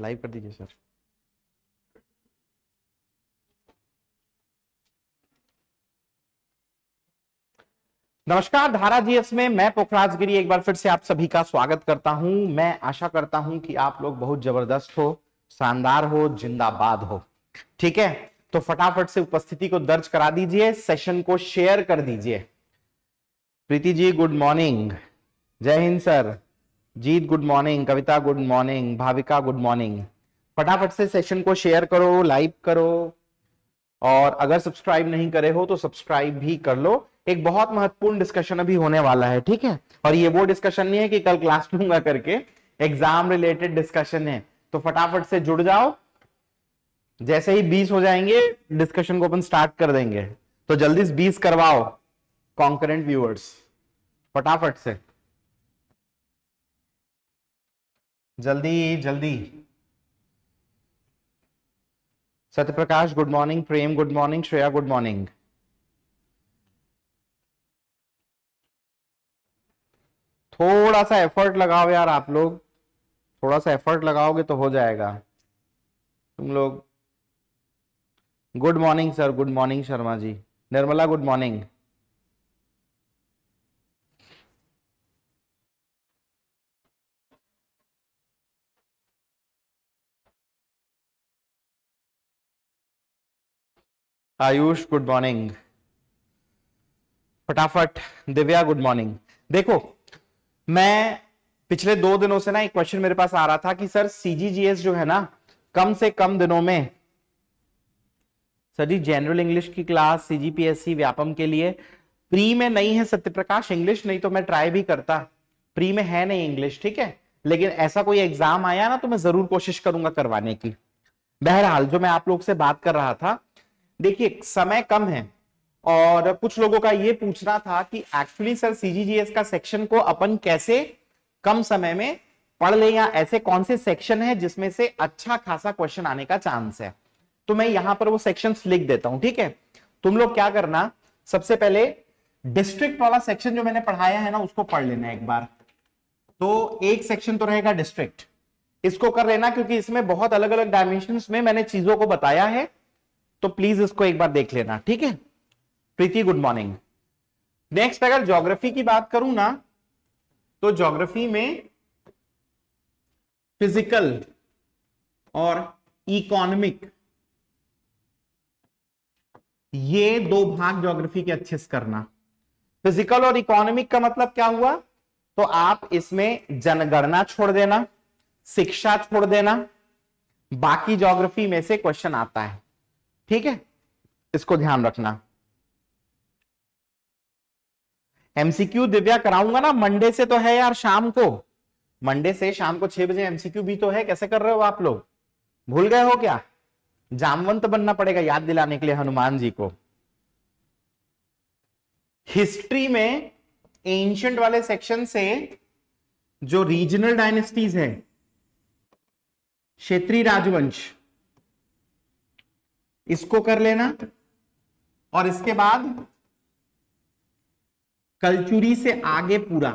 Live कर दीजिए sir. नमस्कार, धारा जीएस में मैं पोखराज गिरी एक बार फिर से आप सभी का स्वागत करता हूँ। मैं आशा करता हूँ कि आप लोग बहुत ज़बरदस्त हो, शानदार हो, जिंदाबाद हो। ठीक है? तो फटाफट से उपस्थिति को दर्ज करा दीजिए, सेशन को शेयर कर दीजिए। Preeti ji, good morning. जय Hind, sir. Jeet good morning Kavita good morning Bhavika good morning फटाफट से सेशन को शेयर करो लाइक करो। और अगर सब्सक्राइब नहीं करे हो तो सब्सक्राइब भी कर लो। एक बहुत महत्वपूर्ण डिस्कशन अभी होने वाला है, ठीक है? और ये वो डिस्कशन नहीं है कि कल क्लास लूँगा करके। एग्ज़ाम रिलेटेड डिस्कशन है। तो फटाफट से जुड़ जाओ। जैसे ही बीस हो जाएँगे डिस्कशन को अपन स्टार्ट कर देंगे। तो जल्दी से बीस करवाओ कॉन्करेंट व्यूअर्स फटाफट से। जल्दी जल्दी। Satyaprakash good morning Prem good morning Shreya good morning थोड़ा सा एफर्ट लगाओ यार आप लोग। थोड़ा सा एफर्ट लगाओगे तो हो जाएगा। तुम लोग। Good morning sir good morning Sharma ji. Nirmala good morning Ayush good morning फटाफट, दिव्या गुड मॉर्निंग देखो, मैं पिछले दो दिनों से ना एक क्वेश्चन मेरे पास आ रहा था कि सर सीजीजीएस जो है ना, कम से कम दिनों में, सर जी जनरल इंग्लिश की क्लास सीजीपीएससी व्यापम के लिए प्री में नहीं है सत्यप्रकाश इंग्लिश नहीं तो मैं ट्राई भी करता। प्री में है नहीं इंग्लिश ठीक है? लेकिन ऐसा कोई एग्ज़ाम आया ना तो मैं ज़रूर कोशिश करूँगा करवाने की। बहरहाल, जो मैं आप लोग से बात कर रहा था देखिए, समय कम है। और कुछ लोगों का ये पूछना था कि एक्चुअली सर सीजीजीएस का सेक्शन को अपन कैसे कम समय में पढ़ ले या ऐसे कौन से सेक्शन है जिसमें से अच्छा खासा क्वेश्चन आने का चांस है। तो मैं यहाँ पर वो सेक्शन लिख देता हूँ, ठीक है? तुम लोग क्या करना, सबसे पहले डिस्ट्रिक्ट वाला सेक्शन जो मैंने पढ़ाया है ना, उसको पढ़ लेना एक बार। तो एक सेक्शन तो रहेगा डिस्ट्रिक्ट इसको कर लेना क्योंकि इसमें बहुत अलग अलग डायमेंशन में मैंने चीज़ों को बताया है। तो प्लीज़ इसको एक बार देख लेना, ठीक है? प्रीति गुड मॉर्निंग नेक्स्ट अगर ज्योग्राफी की बात करूँ ना तो ज्योग्राफी में फ़िज़िकल और इकोनॉमिक ये दो भाग ज्योग्राफी के अच्छे से करना। फ़िज़िकल और इकोनॉमिक का मतलब क्या हुआ? तो आप इसमें जनगणना छोड़ देना, शिक्षा छोड़ देना, बाकी ज्योग्राफी में से क्वेश्चन आता है। ठीक है? इसको ध्यान रखना। एमसीक्यू दिव्या कराऊँगा ना मंडे से तो है यार शाम को। मंडे से शाम को छह बजे एमसीक्यू भी तो है, कैसे कर रहे हो आप लोग? भूल गए हो क्या? जामवंत बनना पड़ेगा याद दिलाने के लिए हनुमान जी को। हिस्ट्री में एंशंट वाले सेक्शन से जो रीजनल डायनेस्टीज है क्षेत्रीय राजवंश इसको कर लेना। और इसके बाद कलचुरी से आगे पूरा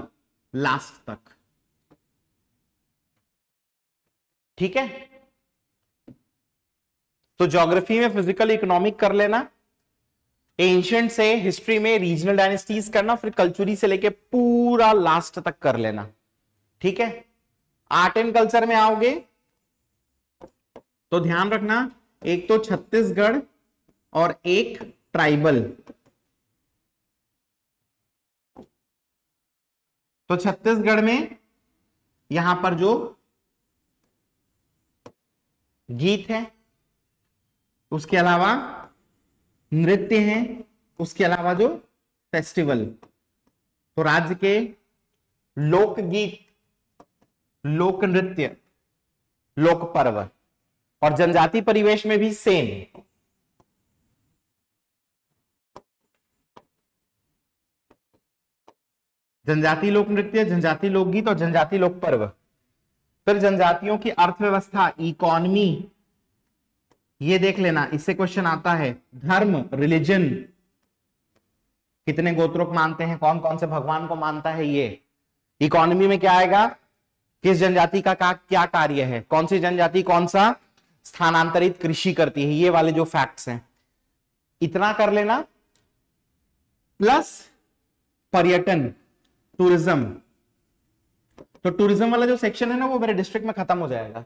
लास्ट तक। ठीक है? तो ज्योग्राफी में फ़िज़िकल इकोनॉमिक कर लेना। एंशंट से हिस्ट्री में रीजनल डायनेस्टीज करना, फिर कल्चुरी से लेके पूरा लास्ट तक कर लेना। ठीक है? आर्ट एंड कल्चर में आओगे तो ध्यान रखना एक तो छत्तीसगढ़ और एक ट्राइबल। तो छत्तीसगढ़ में यहाँ पर जो गीत है, उसके अलावा नृत्य है, उसके अलावा जो फेस्टिवल। तो राज्य के लोकगीत, लोक नृत्य, लोक पर्व। और जनजाति परिवेश में भी सेम जनजाति लोक नृत्य जनजाति लोकगीत और जनजाति लोक पर्व। फिर जनजातियों की अर्थव्यवस्था इकोनॉमी ये देख लेना इससे क्वेश्चन आता है धर्म रिलीजन कितने गोत्रों को मानते हैं कौन कौन से भगवान को मानता है ये। इकोनॉमी में क्या आएगा? किस जनजाति का, का क्या कार्य है? कौन सी जनजाति कौन सा स्थानांतरित कृषि करती है, ये वाले जो फैक्ट्स हैं। इतना कर लेना प्लस पर्यटन टूरिज़्म तो टूरिज़्म वाला जो सेक्शन है ना, वो मेरे डिस्ट्रिक्ट में खत्म हो जाएगा।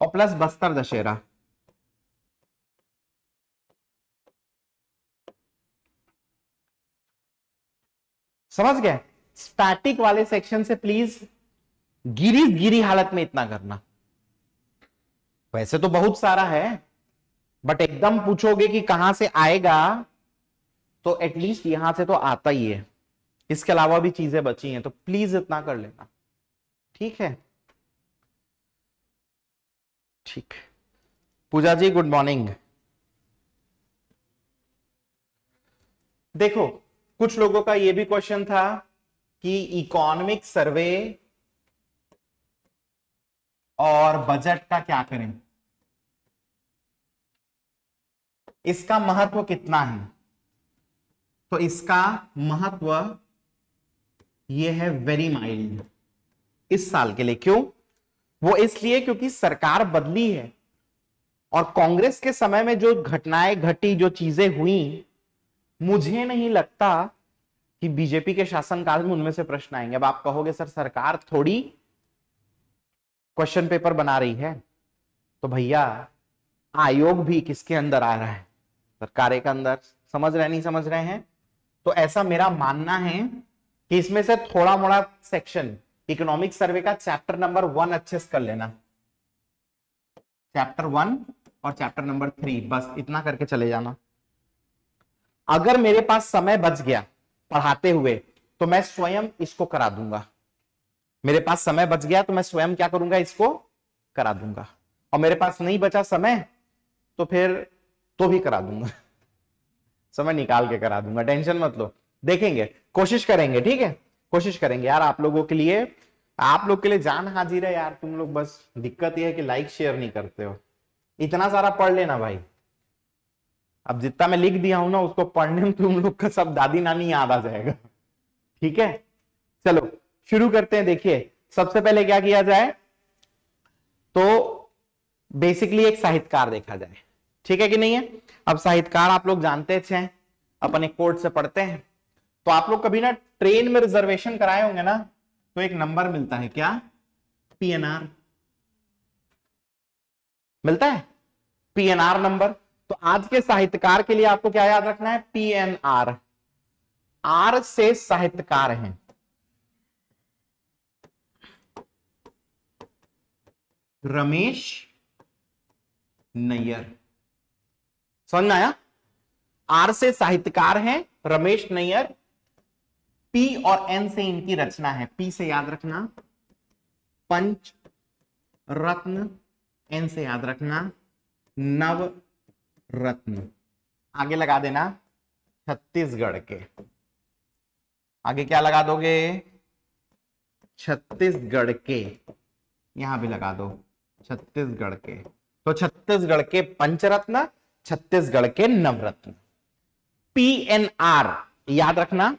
और प्लस बस्तर दशहरा। समझ गए? स्टैटिक वाले सेक्शन से प्लीज़ गिरी गिरी हालत में इतना करना। वैसे तो बहुत सारा है बट एकदम पूछोगे कि कहाँ से आएगा तो एटलीस्ट यहाँ से तो आता ही है। इसके अलावा भी चीज़ें बची हैं तो प्लीज़ इतना कर लेना। ठीक है? ठीक। पूजा जी गुड मॉर्निंग देखो, कुछ लोगों का यह भी क्वेश्चन था कि इकोनॉमिक सर्वे और बजट का क्या करें? इसका महत्व कितना है? तो इसका महत्व यह है वेरी माइल्ड इस साल के लिए। क्यों? वो इसलिए क्योंकि सरकार बदली है। और कांग्रेस के समय में जो घटनाएँ घटी, जो चीज़ें हुई, मुझे नहीं लगता कि बीजेपी के शासनकाल में उनमें से प्रश्न आएँगे। अब आप कहोगे, सर, सरकार थोड़ी क्वेश्चन पेपर बना रही है। तो भैया, आयोग भी किसके अंदर आ रहा है? सरकार के अंदर, समझ रहे नहीं समझ रहे हैं? तो ऐसा मेरा मानना है कि इसमें से थोड़ा मोड़ा सेक्शन इकोनॉमिक सर्वे का चैप्टर नंबर वन अच्छे से कर लेना। चैप्टर वन और चैप्टर नंबर थ्री बस इतना करके चले जाना। अगर मेरे पास समय बच गया पढ़ाते हुए तो मैं स्वयं इसको करा दूँगा। मेरे पास समय बच गया तो मैं स्वयं क्या करूँगा? इसको करा दूँगा। और मेरे पास नहीं बचा समय तो फिर तो भी करा दूँगा। समय निकाल के करा दूँगा, टेंशन मत लो। देखेंगे, कोशिश करेंगे, ठीक है? कोशिश करेंगे। यार, आप लोगों के लिए, आप लोग के लिए जान हाजिर है यार, तुम लोग बस दिक्कत यह है कि लाइक शेयर नहीं करते हो। इतना सारा पढ़ लेना भाई। अब जितना मैं लिख दिया हूँ ना, उसको पढ़ने में तुम लोग का सब दादी नानी याद आ जाएगा। ठीक है? चलो, शुरू करते हैं। देखिए, सबसे पहले क्या किया जाए? तो बेसिकली एक साहित्यकार देखा जाए। ठीक है कि नहीं है? अब साहित्यकार आप लोग जानते थे अपने कोर्ट से पढ़ते हैं। तो आप लोग कभी ना ट्रेन में रिजर्वेशन कराए होंगे ना तो एक नंबर मिलता है क्या? पीएनआर मिलता है? पीएनआर नंबर तो आज के साहित्यकार के लिए आपको क्या याद रखना है? पीएनआर आर से साहित्यकार हैं। रमेश नैयर। समझ में आया? आर से साहित्यकार हैं, रमेश नैयर। पी और एन से इनकी रचना है। पी से याद रखना। पंच, रत्न, एन से याद रखना। नव, रत्न। आगे लगा देना। छत्तीसगढ़ के। आगे क्या लगा दोगे? छत्तीसगढ़ के। यहाँ भी लगा दो। छत्तीसगढ़ के। तो छत्तीसगढ़ के पंचरत्न छत्तीसगढ़ के नवरत्न। पी एन आर याद रखना।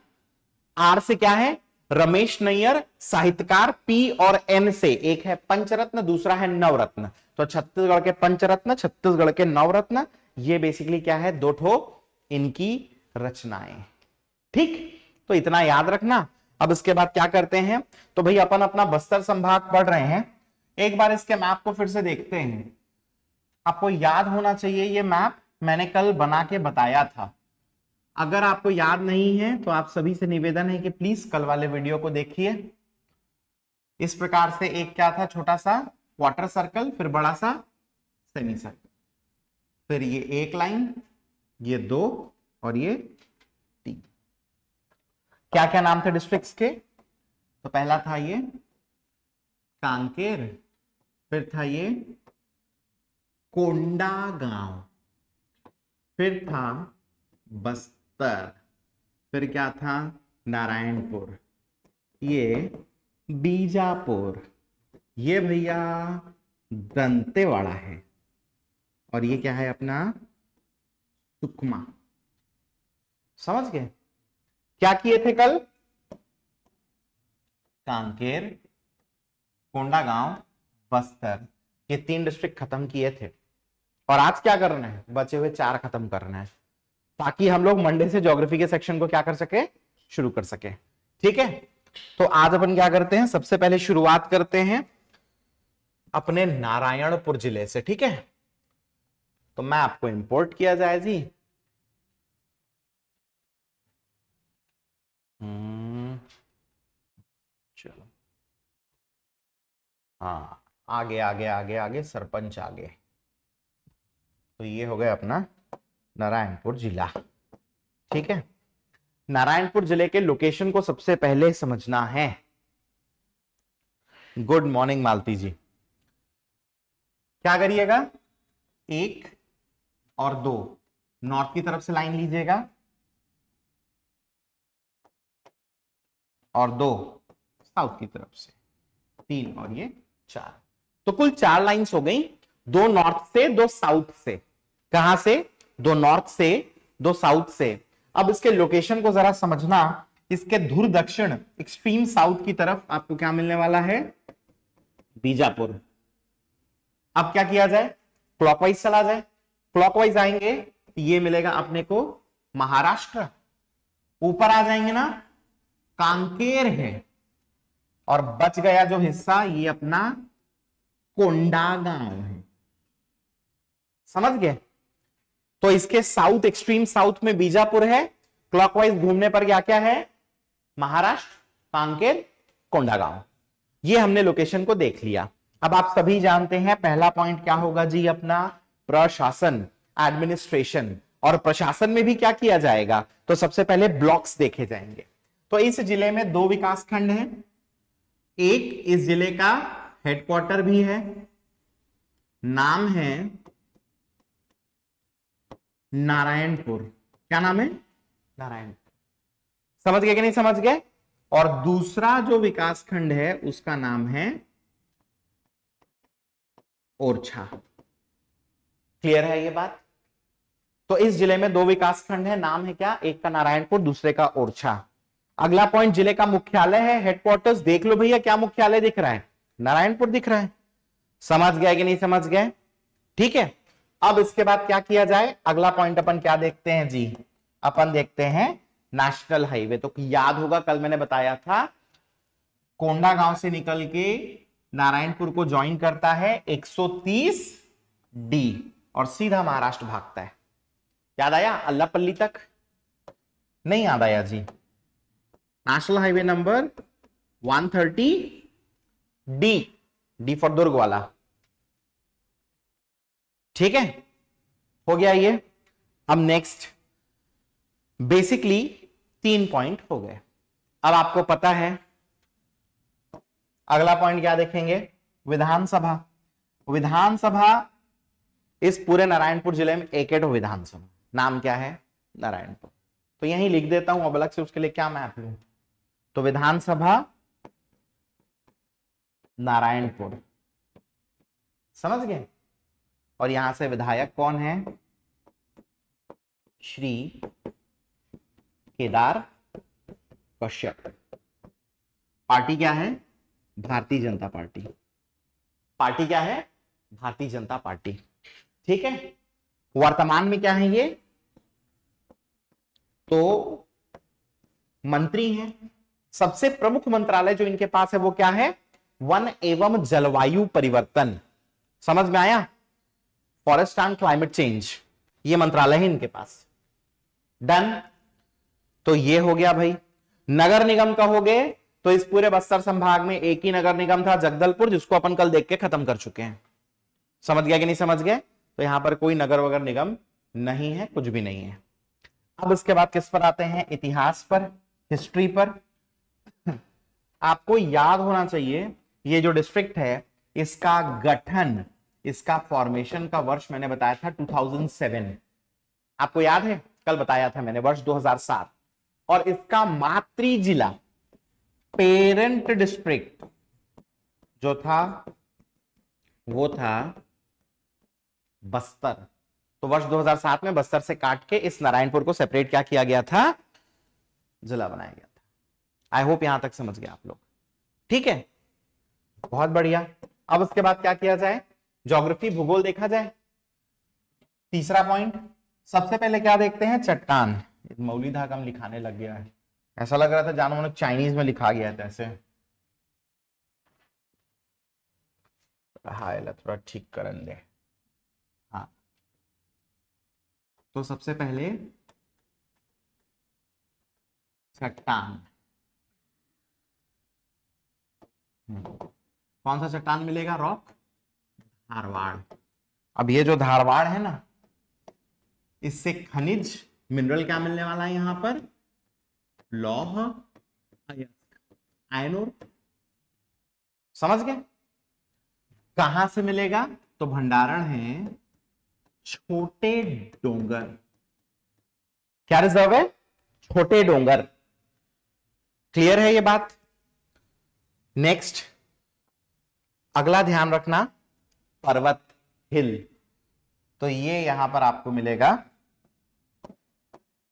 आर से क्या है? रमेश नैयर, साहित्यकार पी और एन से। एक है पंचरत्न, दूसरा है नवरत्न। तो छत्तीसगढ़ के पंचरत्न, छत्तीसगढ़ के नवरत्न, ये बेसिकली क्या है? दो ठो इनकी रचनाएँ। ठीक? तो इतना याद रखना। अब इसके बाद क्या करते हैं? तो भाई, अपन अपना बस्तर संभाग पढ़ रहे हैं। एक बार इसके मैप को फिर से देखते हैं। आपको याद होना चाहिए ये मैप, मैंने कल बना के बताया था। अगर आपको याद नहीं है तो आप सभी से निवेदन है कि प्लीज़ कल वाले वीडियो को देखिए। इस प्रकार से एक क्या था, छोटा सा वाटर सर्कल फिर बड़ा सा सेमी सर्कल फिर ये एक लाइन ये दो, और ये तीन। क्या क्या नाम थे डिस्ट्रिक्ट्स के? तो पहला था ये कांकेर फिर था ये कोंडा गाँव। फिर था बस्तर, फिर क्या था? नारायणपुर। ये बीजापुर। ये भैया दंतेवाड़ा है। और ये क्या है अपना? सुकमा। समझ गए? क्या किए थे कल? कांकेर कोंडागांव बस्तर। ये तीन डिस्ट्रिक्ट खत्म किए थे। और आज क्या करना है? बचे हुए चार खत्म करना है ताकि हम लोग मंडे से ज्योग्राफी के सेक्शन को क्या कर सके? शुरू कर सके। ठीक है? तो आज अपन क्या करते हैं? सबसे पहले शुरुआत करते हैं अपने नारायणपुर ज़िले से। ठीक है? तो मैं आपको इंपोर्ट किया जाए जी। हम्म, चलो। हाँ आगे आगे आगे आगे सरपंच आगे। तो ये हो गया अपना नारायणपुर जिला। ठीक है? नारायणपुर ज़िले के लोकेशन को सबसे पहले समझना है। Good morning Malti ji. क्या करिएगा? एक और दो। नॉर्थ की तरफ़ से लाइन लीजिएगा। और दो साउथ की तरफ़ से। तीन और ये चार। तो कुल चार लाइंस हो गई। दो नॉर्थ से, दो साउथ से। कहाँ से? दो नॉर्थ से, दो साउथ से। अब इसके लोकेशन को जरा समझना। इसके धुर दक्षिण, एक्सट्रीम साउथ की तरफ़ आपको क्या मिलने वाला है? बीजापुर। अब क्या किया जाए? क्लॉकवाइज चला जाए। क्लॉकवाइज आएँगे, ये मिलेगा अपने को महाराष्ट्र। ऊपर आ जाएँगे ना, कांकेर है। और बच गया जो हिस्सा, ये अपना कोंडागांव है। समझ गए? तो इसके साउथ एक्सट्रीम साउथ में बीजापुर है क्लॉकवाइज घूमने पर क्या क्या है? महाराष्ट्र कांकेर कोंडागांव। ये हमने लोकेशन को देख लिया। अब आप सभी जानते हैं, पहला पॉइंट क्या होगा जी अपना? प्रशासन एडमिनिस्ट्रेशन और प्रशासन में भी क्या किया जाएगा? तो सबसे पहले ब्लॉक्स देखे जाएँगे। तो इस ज़िले में दो विकास खंड हैं। एक इस ज़िले का हेडक्वार्टर भी है। नाम है नारायणपुर। क्या नाम है? नारायणपुर। समझ गए कि नहीं समझ गए? और दूसरा जो विकास खंड है, उसका नाम है ओरछा। क्लियर है ये बात? तो इस ज़िले में दो विकास खंड है, नाम है क्या? एक का नारायणपुर, दूसरे का ओरछा। अगला पॉइंट ज़िले का मुख्यालय है हेडक्वार्टर्स देख लो भैया, क्या मुख्यालय दिख रहा है? नारायणपुर दिख रहा है। समझ गया कि नहीं समझ गए? ठीक है? अब इसके बाद क्या किया जाए? अगला पॉइंट अपन क्या देखते हैं? जी, अपन देखते हैं नेशनल हाईवे तो याद होगा, कल मैंने बताया था, कोंडा गाँव से निकल के नारायणपुर को ज्वाइन करता है 130 डी और सीधा महाराष्ट्र भागता है। याद आया? अल्लापल्ली तक? नहीं याद आया जी। National highway number 130 D D for Durg वाला ठीक है? हो गया ये। अब नेक्स्ट बेसिकली तीन पॉइंट हो गए। अब आपको पता है, अगला पॉइंट क्या देखेंगे? विधानसभा। विधानसभा इस पूरे नारायणपुर ज़िले में एक एड विधानसभा। नाम क्या है? नारायणपुर। तो यही लिख देता हूँ, अब अलग से उसके लिए क्या मैप लू तो विधानसभा नारायणपुर। समझ गए? और यहाँ से विधायक कौन है? श्री केदार कश्यप। पार्टी क्या है? भारतीय जनता पार्टी। पार्टी क्या है? भारतीय जनता पार्टी। ठीक है? वर्तमान में क्या है ये? तो मंत्री हैं। सबसे प्रमुख मंत्रालय जो इनके पास है वो क्या है? वन एवं जलवायु परिवर्तन। समझ में आया? फॉरेस्ट एंड क्लाइमेट चेंज ये मंत्रालय है इनके पास। डन तो ये हो गया भाई। नगर निगम कहोगे तो इस पूरे बस्तर संभाग में एक ही नगर निगम था, जगदलपुर, जिसको अपन कल देख के खत्म कर चुके हैं। समझ गया कि नहीं समझ गए? तो यहाँ पर कोई नगर वगर निगम नहीं है, कुछ भी नहीं है। अब इसके बाद किस पर आते हैं? इतिहास पर हिस्ट्री पर। आपको याद होना चाहिए, ये जो डिस्ट्रिक्ट है, इसका गठन इसका फॉर्मेशन का वर्ष मैंने बताया था 2007 आपको याद है? कल बताया था मैंने, वर्ष 2007 और इसका मातृ जिला पेरेंट डिस्ट्रिक्ट जो था, वो था बस्तर। तो वर्ष 2007 में बस्तर से काट के इस नारायणपुर को सेपरेट क्या किया गया था? जिला बनाया गया था। आई होप यहाँ तक समझ गए आप लोग। ठीक है? बहुत बढ़िया। अब उसके बाद क्या किया जाए? ज्योग्राफी, भूगोल देखा जाए। तीसरा पॉइंट सबसे पहले क्या देखते हैं? चट्टान। मौली धागम लिखाने लग गया है। ऐसा लग रहा था जानो मैंने चाइनीज़ में लिखा गया था ऐसे। हाँ थोड़ा ठीक करन दे। हाँ। तो सबसे पहले, चट्टान। हम्म। कौन सा चट्टान मिलेगा? रॉक धारवाड़। अब ये जो धारवाड़ है ना, इससे खनिज मिनरल क्या मिलने वाला है यहाँ पर? लौह आयनोर समझ गए? कहाँ से मिलेगा? तो भंडारण है छोटे डोंगर। क्या रिज़र्व है? छोटे डोंगर। क्लियर है ये बात? नेक्स्ट अगला ध्यान रखना। पर्वत हिल। तो ये यहाँ पर आपको मिलेगा।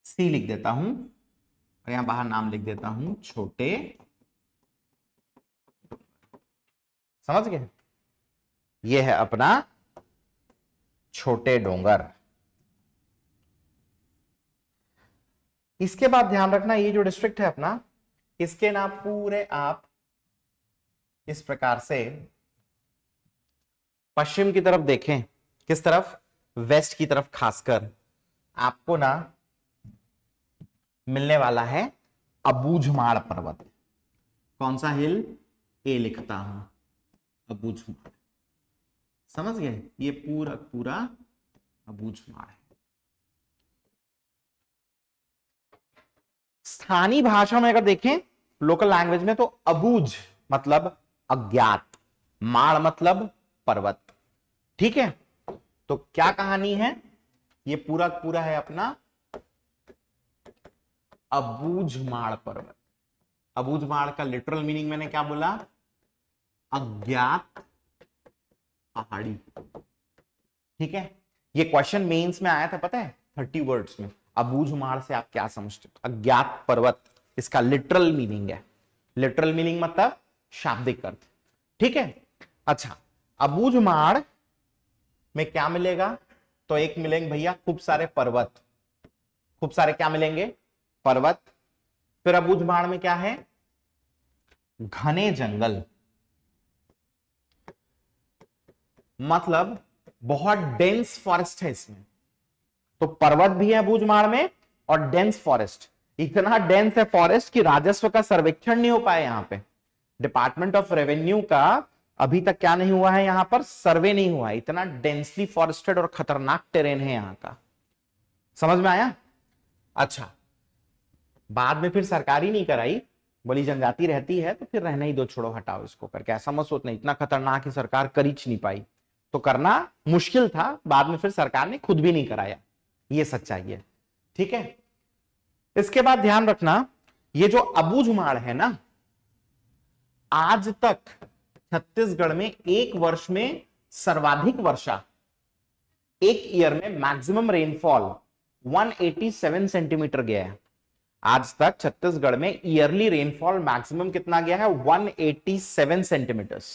सी लिख देता हूँ। और यहाँ बाहर नाम लिख देता हूँ, छोटे। समझ गए? ये है अपना छोटे डोंगर। इसके बाद ध्यान रखना, ये जो डिस्ट्रिक्ट है अपना, इसके नाम पूरे आप इस प्रकार से पश्चिम की तरफ़ देखें, किस तरफ़? वेस्ट की तरफ़ खासकर। आपको ना मिलने वाला है अबूझमाड़ पर्वत। कौन सा हिल? ए लिखता हूँ, अबूझमाड़। समझ गए? ये पूरा पूरा अबूझमाड़ है। स्थानीय भाषा में अगर देखें लोकल लैंग्वेज में तो अबूझ मतलब अज्ञात, माड़ मतलब पर्वत। ठीक है? तो क्या कहानी है? ये पूरा पूरा है अपना अबूझमाड़ पर्वत। अबूझमाड़ का लिटरल मीनिंग मैंने क्या बोला? अज्ञात पहाड़ी। ठीक है? ये क्वेश्चन मेंस में आया था, पता है? थर्टी वर्ड्स में। अबूझमाड़ से आप क्या समझते हो? अज्ञात पर्वत, इसका लिटरल मीनिंग है। लिटरल मीनिंग मतलब शाब्दिक अर्थ। ठीक है? अच्छा अबूझमाड़ में क्या मिलेगा? तो एक मिलेंगे भैया खूब सारे पर्वत। खूब सारे क्या मिलेंगे? पर्वत। फिर अबूझमाड़ में क्या है? घने जंगल। मतलब बहुत डेंस फॉरेस्ट है इसमें। तो पर्वत भी है अबूझमाड़ में और डेंस फॉरेस्ट इतना डेंस है फॉरेस्ट कि राजस्व का सर्वेक्षण नहीं हो पाया यहाँ पे। डिपार्टमेंट ऑफ़ रेवेन्यू का अभी तक क्या नहीं हुआ है यहाँ पर? सर्वे नहीं हुआ है। इतना डेंसली फॉरेस्टेड और खतरनाक टेरेन है यहाँ का। समझ में आया? अच्छा। बाद में फिर सरकारी नहीं कराई। बोली जनजाति रहती है तो फिर रहना ही दो, छोड़ो, हटाओ इसको करके। ऐसा मत सोचना, इतना खतरनाक है सरकार कर ही नहीं पाई। तो करना मुश्किल था, बाद में फिर सरकार ने खुद भी नहीं कराया। ये सच्चाई है। ठीक है? इसके बाद ध्यान रखना, ये जो अबूझमाड़ है ना, आज तक छत्तीसगढ़ में एक वर्ष में सर्वाधिक वर्षा, एक ईयर में मैक्सिमम रेनफॉल 187 सेंटीमीटर गया है। आज तक छत्तीसगढ़ में ईयरली रेनफॉल मैक्सिमम कितना गया है? 187 सेंटीमीटर्स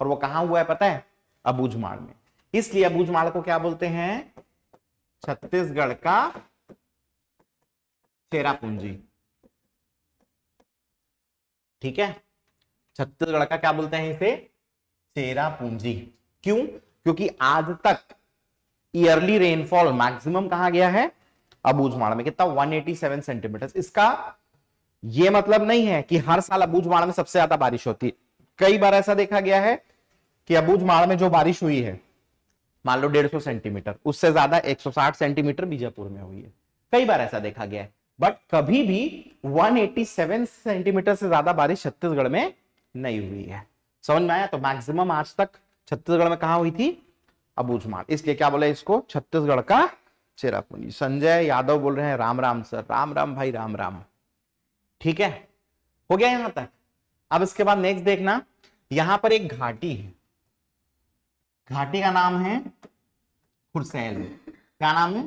और वो कहाँ हुआ है पता है? अबूझमाड़ में। इसलिए अबूझमाड़ को क्या बोलते हैं? छत्तीसगढ़ का चेरापूंजी। ठीक है? छत्तीसगढ़ का क्या बोलते हैं इसे? चेरा पूंजी। क्यों? क्योंकि आज तक ईयरली रेनफॉल मैक्सिमम कहा गया है? अबूझमाड़ में। कितना? 187 सेंटीमीटर इसका यह मतलब नहीं है कि हर साल अबूझमाड़ में सबसे ज़्यादा बारिश होती। है कई बार ऐसा देखा गया है कि अबूझमाड़ में जो बारिश हुई है, मान लो 150 सेंटीमीटर, उससे ज़्यादा 160 सेंटीमीटर बीजापुर में हुई है। कई बार ऐसा देखा गया है। बट कभी भी 187 सेंटीमीटर से ज़्यादा बारिश छत्तीसगढ़ में नहीं हुई है। समझ में आया? तो मैक्सिमम आज तक छत्तीसगढ़ में कहा हुई थी? अबूझमाड़ इसलिए क्या बोला इसको? छत्तीसगढ़ का चेरापूंजी। संजय यादव बोल रहे हैं, राम राम सर, राम राम भाई, राम राम। ठीक है? हो गया यहाँ तक? अब इसके बाद नेक्स्ट देखना। यहाँ पर एक घाटी है। घाटी का नाम है खुरसैल। क्या नाम है?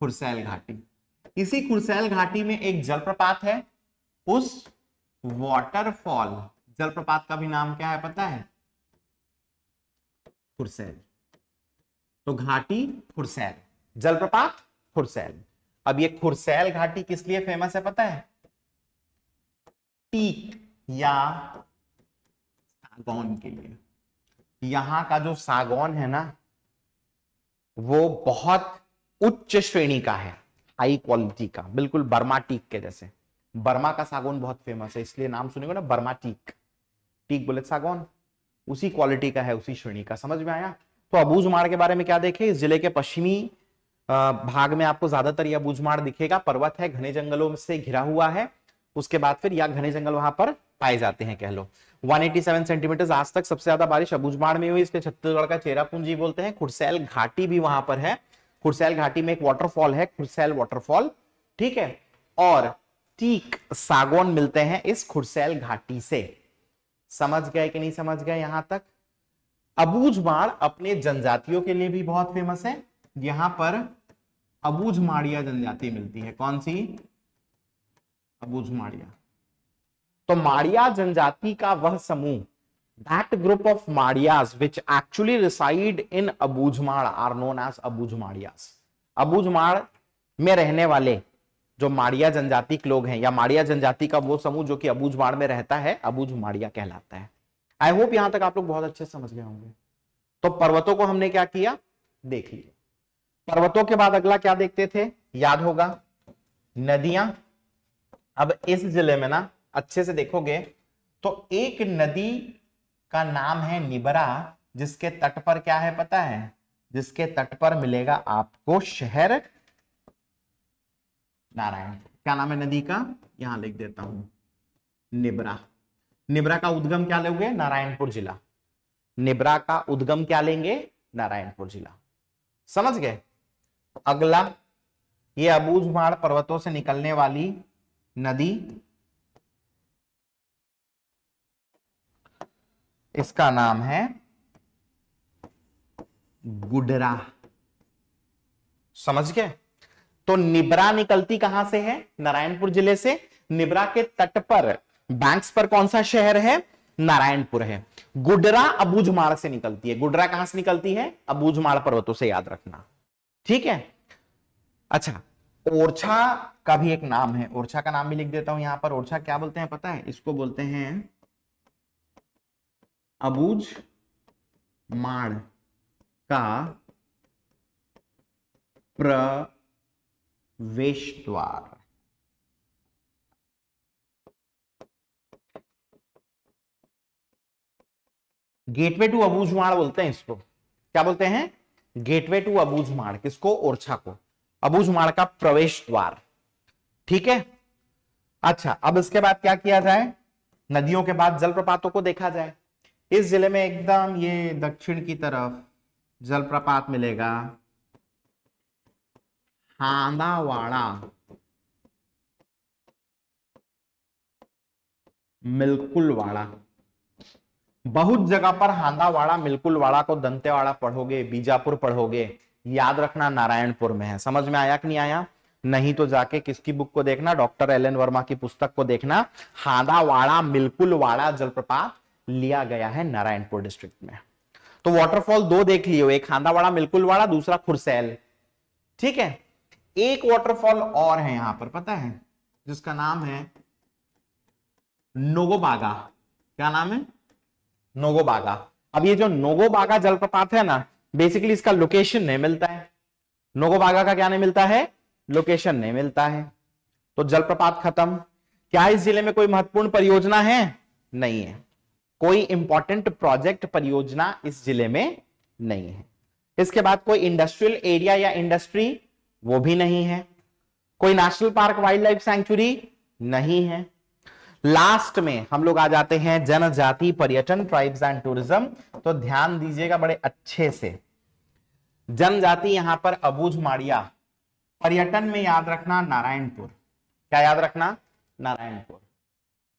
खुरसैल घाटी। इसी खुरसैल घाटी में एक जलप्रपात है, उस वाटरफॉल जलप्रपात का भी नाम क्या है पता है? फुरसैल तो घाटी फुरसैल जलप्रपात फुरसैल अब ये खुरसैल घाटी किस लिए फ़ेमस है पता है? टीक या सागौन के लिए। यहाँ का जो सागौन है ना, वो बहुत उच्च श्रेणी का है हाई क्वालिटी का। बिल्कुल बर्मा टीक के जैसे। बर्मा का सागौन बहुत फ़ेमस है, इसलिए नाम सुनेगा ना, बर्मा टीक। टीक बोले सागौन। उसी क्वालिटी का है, उसी श्रेणी का। समझ में आया? तो अबूझमाड़ के बारे में क्या देखे? इस ज़िले के पश्चिमी भाग में आपको ज़्यादातर यह अबूझमाड़ दिखेगा। पर्वत है, घने जंगलों से घिरा हुआ है। उसके बाद फिर या घने जंगल वहाँ पर पाए जाते हैं, कह लो। 187 सेंटीमीटर आज तक सबसे ज़्यादा बारिश अबूझमाड़ में हुई। इसके छत्तीसगढ़ का चेरा पूंजी बोलते हैं। खुरसैल घाटी भी वहाँ पर है। खुरसैल घाटी में एक वाटरफॉल है, खुरसैल वाटरफॉल ठीक है? और टीक सागौन मिलते हैं इस खुरसैल घाटी से। समझ गए कि नहीं समझ गए यहाँ तक? अबूझमाड़ अपने जनजातियों के लिए भी बहुत फ़ेमस है। यहाँ पर अबूझमाड़िया जनजाति मिलती है। कौन सी? अबूझमाड़िया। तो माड़िया जनजाति का वह समूह that group of Madias which actually reside in Abujhmad are known as Abujhmadias Abujhmad में रहने वाले जो माड़िया जनजाति के लोग हैं, या माड़िया जनजाति का वो समूह जो कि अबूझमाड़ में रहता है, अबूझ माड़िया कहलाता है। आई होप यहाँ तक आप लोग बहुत अच्छे समझ गए होंगे। तो पर्वतों को हमने क्या किया? देख लिया। पर्वतों के बाद अगला क्या देखते थे? याद होगा, नदियाँ। अब इस ज़िले में ना, अच्छे से देखोगे तो एक नदी का नाम है निबरा, जिसके तट पर क्या है पता है? जिसके तट पर मिलेगा आपको शहर नारायण। क्या नाम है नदी का? यहाँ लिख देता हूँ। निबरा। निबरा का उद्गम क्या लेंगे? नारायणपुर जिला। निबरा का उद्गम क्या लेंगे? नारायणपुर जिला। समझ गए? अगला, ये अबूझमाड़ पर्वतों से निकलने वाली नदी। इसका नाम है गुडरा। समझ गए? तो निबरा निकलती कहाँ से है? नारायणपुर ज़िले से। निबरा के तट पर बैंक्स पर कौन सा शहर है? नारायणपुर है। गुडरा अबूझमाड़ से निकलती है। गुडरा कहाँ से निकलती है? अबूझमाड़ पर्वतों से याद रखना। ठीक है? अच्छा ओरछा का भी एक नाम है। ओरछा का नाम भी लिख देता हूँ यहाँ पर। ओरछा क्या बोलते हैं पता है? इसको बोलते हैं अबूझ माड़ का प्रवेश द्वार गेटवे टू अबूझमाड़ बोलते हैं इसको। क्या बोलते हैं? गेटवे टू अबूझमाड़ किसको? ओरछा को। अबूझमाड़ का प्रवेश द्वार ठीक है? अच्छा अब इसके बाद क्या किया जाए? नदियों के बाद जलप्रपातों को देखा जाए। इस ज़िले में एकदम ये दक्षिण की तरफ़ जलप्रपात मिलेगा। हांदावाड़ा मिल्कुलवाड़ा। बहुत जगह पर हांदावाड़ा मिल्कुलवाड़ा को दंतेवाड़ा पढ़ोगे, बीजापुर पढ़ोगे, याद रखना नारायणपुर में है। समझ में आया कि नहीं आया? नहीं तो जाके किसकी बुक को देखना, डॉक्टर एल एन वर्मा की पुस्तक को देखना। हांदावाड़ा मिल्कुलवाड़ा जलप्रपात लिया गया है नारायणपुर डिस्ट्रिक्ट में। तो वाटरफॉल दो देख लियो, एक खांदावाड़ा, मिल्कुलवाड़ा, दूसरा खुरसैल। ठीक है? एक वाटरफॉल और है यहाँ पर, पता है? जिसका नाम है नोगोबागा। क्या नाम है? नोगोबागा। अब ये जो नोगोबागा जलप्रपात है ना बेसिकली इसका लोकेशन नहीं मिलता है। नोगोबागा का क्या नहीं मिलता है? लोकेशन नहीं मिलता है। तो जलप्रपात खत्म। क्या इस ज़िले में कोई महत्वपूर्ण परियोजना है? नहीं है। कोई इंपॉर्टेंट प्रोजेक्ट परियोजना इस ज़िले में नहीं है। इसके बाद कोई इंडस्ट्रियल एरिया या इंडस्ट्री वो भी नहीं है। कोई national park wildlife sanctuary नहीं है। लास्ट में हम लोग आ जाते हैं जनजाति पर्यटन ट्राइब्स एंड टूरिज़्म तो ध्यान दीजिएगा बड़े अच्छे से। जनजाति यहाँ पर अबूझ माड़िया। पर्यटन में याद रखना नारायणपुर। क्या याद रखना? नारायणपुर।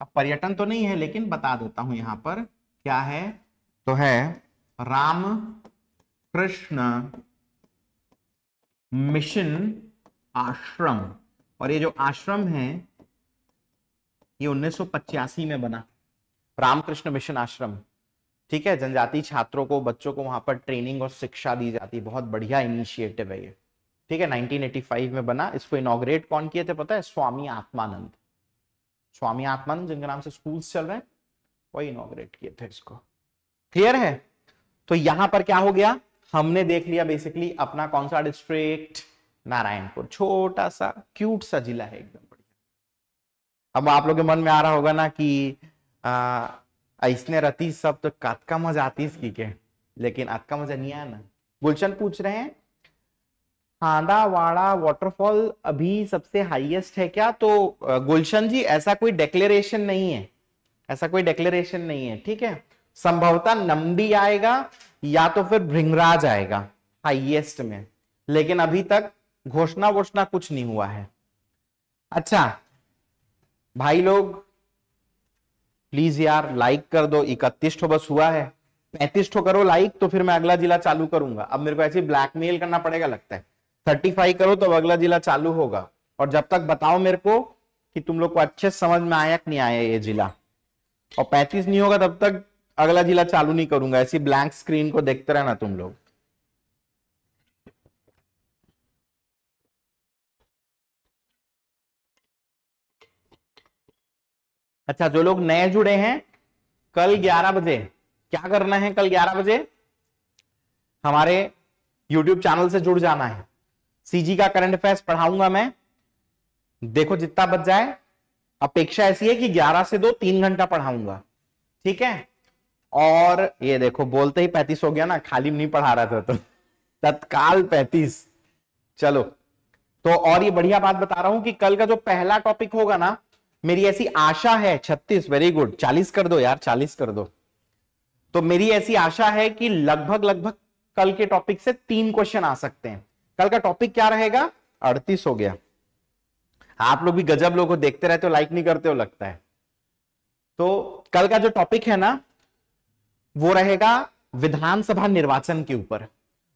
अब पर्यटन तो नहीं है, लेकिन बता देता हूँ यहाँ पर क्या है। तो है राम कृष्ण मिशन आश्रम। और ये जो आश्रम है, ये 1985 में बना। रामकृष्ण मिशन आश्रम। ठीक है, जनजाति छात्रों को, बच्चों को वहाँ पर ट्रेनिंग और शिक्षा दी जाती। बहुत बढ़िया इनिशिएटिव है ये। ठीक है 1985 में बना। इसको इनोग्रेट कौन किए थे पता है? स्वामी आत्मानंद। स्वामी आत्मानंद, जिनके नाम से स्कूल चल रहे हैं वही इनोग्रेट किए थे इसको। क्लियर है? तो यहाँ पर क्या हो गया? हमने देख लिया बेसिकली अपना कौन सा डिस्ट्रिक्ट नारायणपुर। छोटा सा क्यूट सा जिला है एकदम बढ़िया। अब आप लोग के मन में आ रहा होगा ना कि ऐसने रती सब तो का मज़ा आती इसकी के लेकिन आज का मज़ा नहीं आया ना। गुलशन पूछ रहे हैं हांदावाड़ा वाटरफॉल अभी सबसे हाईएस्ट है क्या? तो गुलशन जी, ऐसा कोई डेक्लेरेशन नहीं है। ऐसा कोई डेक्लेरेशन नहीं है, ठीक है? संभवतः नंबी आएगा या तो फिर भृंगराज आएगा हाईएस्ट में। लेकिन अभी तक घोषणा वोषणा कुछ नहीं हुआ है। अच्छा भाई लोग प्लीज़ यार लाइक कर दो। इकतीस ठो बस हुआ है। पैंतीस ठो करो लाइक तो फिर मैं अगला जिला चालू करूँगा। अब मेरे को ऐसे ब्लैकमेल करना पड़ेगा, लगता है। थर्टी फाइव करो तो अगला जिला चालू होगा। और जब तक बताओ मेरे को कि तुम लोग को अच्छे समझ में आया कि नहीं आया ये जिला। और पैंतीस नहीं होगा, तब तक अगला जिला चालू नहीं करूँगा, ऐसी ब्लैंक स्क्रीन को देखते रहना तुम लोग। अच्छा जो लोग नए जुड़े हैं, कल 11 बजे, क्या करना है कल 11 बजे? हमारे YouTube चैनल से जुड़ जाना है। सीजी का करंट अफेयर्स पढ़ाऊँगा मैं। देखो जितना बच जाए, अपेक्षा ऐसी है कि 11 से दो, तीन घंटा पढ़ाऊँगा। ठीक है? और ये देखो, बोलते ही पैंतीस हो गया ना, खाली नहीं पढ़ा रहा था तो। तत्काल पैंतीस। चलो। तो और ये बढ़िया बात बता रहा हूँ कि कल का जो पहला टॉपिक होगा ना, मेरी ऐसी आशा है, छत्तीस वेरी गुड चालीस कर दो यार, चालीस कर दो। तो मेरी ऐसी आशा है कि लगभग लगभग कल के टॉपिक से तीन क्वेश्चन आ सकते हैं। कल का टॉपिक क्या रहेगा? अड़तीस हो गया। आप लोग भी गजब लोगों को देखते रहते हो लाइक नहीं करते हो, लगता है। तो कल का जो टॉपिक है ना वो रहेगा विधानसभा निर्वाचन के ऊपर।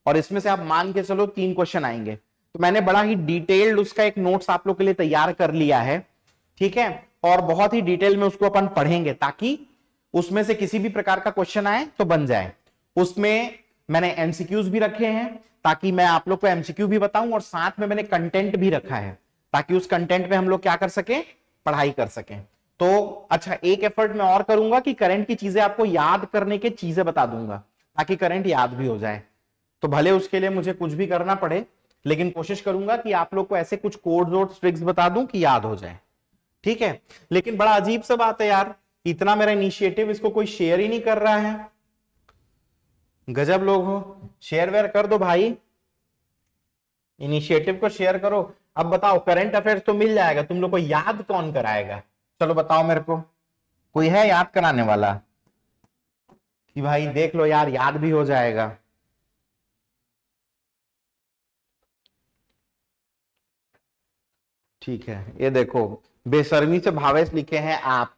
और इसमें से आप मान के चलो तीन क्वेश्चन आएँगे। तो मैंने बड़ा ही डिटेल्ड उसका एक नोट्स आप लोग के लिए तैयार कर लिया है। ठीक है? और बहुत ही डिटेल में उसको अपन पढ़ेंगे ताकि उसमें से किसी भी प्रकार का क्वेश्चन आए तो बन जाए। उसमें मैंने एमसीक्यूज भी रखे हैं ताकि मैं आप लोग को एमसीक्यू भी बताऊँ और साथ में मैंने कंटेंट भी रखा है ताकि उस कंटेंट में हम लोग क्या कर सके? पढ़ाई कर सकें। तो अच्छा एक एफर्ट मैं और करूँगा कि करंट की चीज़ें आपको याद करने के चीज़ें बता दूँगा, ताकि करंट याद भी हो जाए। तो भले उसके लिए मुझे कुछ भी करना पड़े, लेकिन कोशिश करूँगा कि आप लोग को ऐसे कुछ कोड और ट्रिक्स बता दूँ कि याद हो जाए। ठीक है? लेकिन बड़ा अजीब सा बात है यार, इतना मेरा इनिशिएटिव इसको कोई शेयर ही नहीं कर रहा है। गजब लोग हो। शेयर वेयर कर दो भाई। इनिशिएटिव को शेयर करो। अब बताओ करंट अफेयर्स तो मिल जाएगा, तुम लोग को याद कौन कराएगा? चलो बताओ मेरे को। कोई है याद कराने वाला? कि भाई देख लो यार, याद भी हो जाएगा। ठीक है, ये देखो बेशर्मी से भावेश लिखे हैं आप।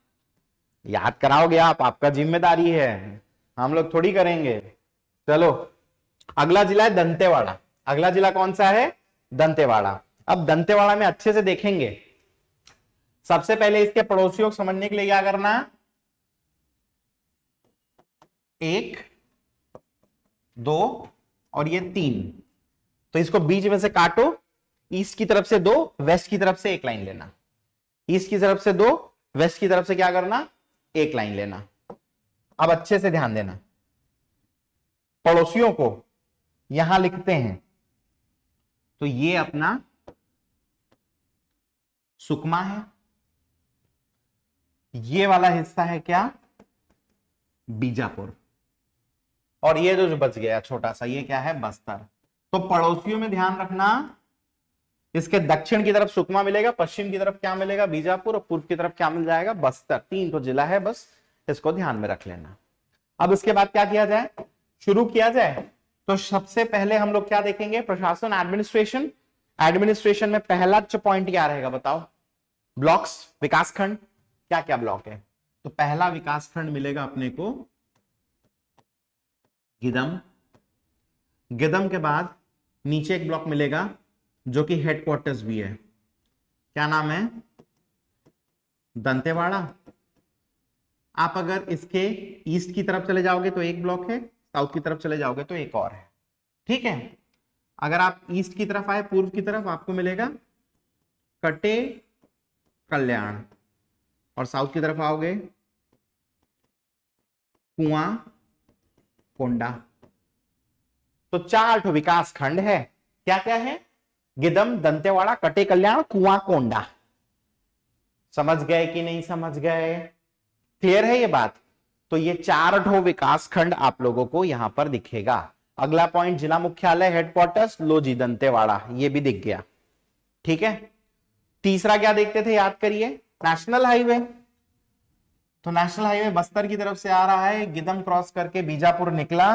याद कराओगे आप? आपका ज़िम्मेदारी है। हम लोग थोड़ी करेंगे। चलो, अगला जिला है दंतेवाड़ा। अगला जिला कौन सा है? दंतेवाड़ा। अब दंतेवाड़ा में अच्छे से देखेंगे। सबसे पहले इसके पड़ोसियों को समझने के लिए क्या करना? एक, दो और ये तीन। तो इसको बीच में से काटो, ईस्ट की तरफ़ से दो, वेस्ट की तरफ़ से एक लाइन लेना। ईस्ट की तरफ़ से दो, वेस्ट की तरफ़ से क्या करना? एक लाइन लेना। अब अच्छे से ध्यान देना। पड़ोसियों को यहाँ लिखते हैं। तो ये अपना सुकमा है। ये वाला हिस्सा है क्या? बीजापुर। और ये जो जो बच गया छोटा सा, ये क्या है? बस्तर। तो पड़ोसियों में ध्यान रखना, इसके दक्षिण की तरफ़ सुकमा मिलेगा, पश्चिम की तरफ़ क्या मिलेगा? बीजापुर, और पूर्व की तरफ़ क्या मिल जाएगा? बस्तर। तीन तो जिला है, बस इसको ध्यान में रख लेना। अब इसके बाद क्या किया जाए? शुरू किया जाए। तो सबसे पहले हम लोग क्या देखेंगे? प्रशासन एडमिनिस्ट्रेशन एडमिनिस्ट्रेशन में पहला पॉइंट क्या रहेगा बताओ? ब्लॉक्स विकासखंड। क्या क्या ब्लॉक है? तो पहला विकास खंड मिलेगा अपने को। गिदम। गिदम के बाद नीचे एक ब्लॉक मिलेगा, जो कि हेडक्वार्टर्स भी है। क्या नाम है? दंतेवाड़ा। आप अगर इसके ईस्ट की तरफ़ चले जाओगे तो एक ब्लॉक है साउथ की तरफ़ चले जाओगे तो एक और है। ठीक है? अगर आप ईस्ट की तरफ़ आए, पूर्व की तरफ़, आपको मिलेगा कटे कल्याण। और साउथ की तरफ़ आओगे? कुआ, कोंडा। तो चार विकास खंड है। क्या क्या है? गिदम, दंतेवाड़ा कटे कल्याण कुआ, कोंडा। समझ गए कि नहीं समझ गए? क्लियर है ये बात? तो ये चार ठो विकास खंड आप लोगों को यहाँ पर दिखेगा। अगला पॉइंट जिला मुख्यालय हेडक्वार्टर्स लोजी, दंतेवाड़ा। ये भी दिख गया। ठीक है? तीसरा क्या देखते थे? याद करिए। नेशनल हाईवे तो नेशनल हाईवे बस्तर की तरफ़ से आ रहा है, गिदम क्रॉस करके बीजापुर निकला।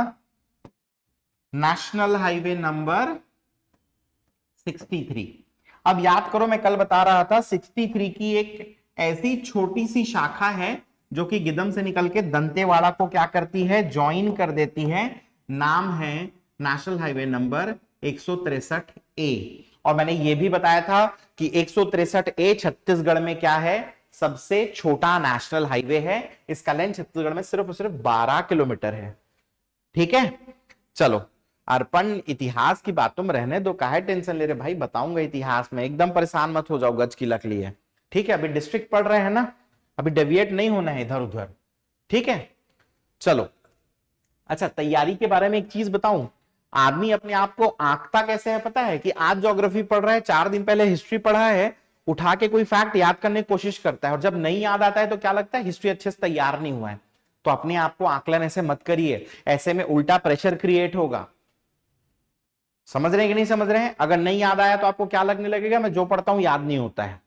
नेशनल हाईवे नंबर 63 अब याद करो, मैं कल बता रहा था 63 की एक ऐसी छोटी सी शाखा है, जो कि गिदम से निकल के दंतेवाड़ा को क्या करती है ज्वाइन कर देती है। नाम है नेशनल हाईवे नंबर एक ए और मैंने ये भी बताया था कि एक ए छत्तीसगढ़ में क्या है? सबसे छोटा नेशनल हाईवे है। इसका लेंथ छत्तीसगढ़ में सिर्फ़ और सिर्फ़ 12 किलोमीटर है। ठीक है? चलो, अर्पण, इतिहास की बातों में रहने दो। काहे टेंशन ले रहे भाई, बताऊँगा इतिहास में। एकदम परेशान मत हो जाओ, गज की लकड़ी है। ठीक है, अभी डिस्ट्रिक्ट पढ़ रहे हैं ना? अभी डेविएट नहीं होना है इधर उधर ठीक है? चलो। अच्छा तैयारी के बारे में एक चीज़ बताऊँ। आदमी अपने आप को आंकता कैसे है पता है? कि आज ज्योग्राफी पढ़ रहा है, चार दिन पहले हिस्ट्री पढ़ा है, उठा के कोई फैक्ट याद करने की कोशिश करता है और जब नहीं याद आता है तो क्या लगता है? हिस्ट्री अच्छे से तैयार नहीं हुआ है। तो अपने आप को आकलन ऐसे मत करिए। ऐसे में उल्टा प्रेशर क्रिएट होगा। समझ रहे हैं कि नहीं समझ रहे हैं? अगर नहीं याद आया तो आपको क्या लगने लगेगा? मैं जो पढ़ता हूँ याद नहीं होता है।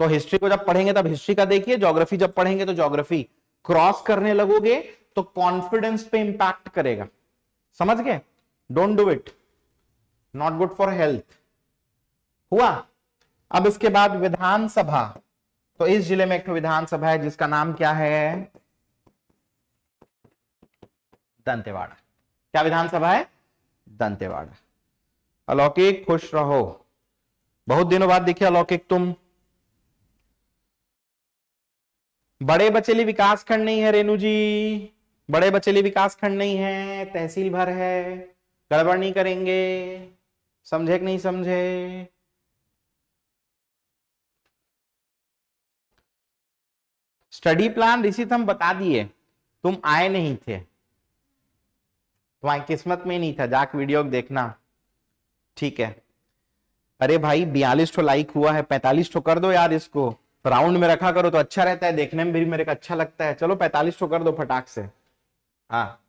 तो हिस्ट्री को जब पढ़ेंगे तब हिस्ट्री का देखिए। ज्योग्राफी जब पढ़ेंगे तो ज्योग्राफी क्रॉस करने लगोगे तो कॉन्फिडेंस पे इंपैक्ट करेगा। समझ गए? Don't do it not good for health हुआ। अब इसके बाद विधानसभा। तो इस ज़िले में एक विधानसभा है, जिसका नाम क्या है? दंतेवाड़ा। क्या विधानसभा है? दंतेवाड़ा। अलौकिक, खुश रहो। बहुत दिनों बाद देखिए अलौकिक तुम। बड़े बचेली विकास खंड नहीं है, रेणु जी। बड़े बचेली विकास खंड नहीं है, तहसील भर है। गड़बड़ नहीं करेंगे। समझे कि नहीं समझे? स्टडी प्लान ऋषित हम बता दिए, तुम आए नहीं थे। तुम्हारी किस्मत में नहीं था, जाक वीडियो देखना। ठीक है। अरे भाई, बयालीस ठो लाइक हुआ है, पैंतालीस ठो कर दो यार इसको। राउंड में रखा करो तो अच्छा रहता है, देखने में भी मेरे को अच्छा लगता है। चलो पैंतालीस तो कर दो फटाक से। हाँ।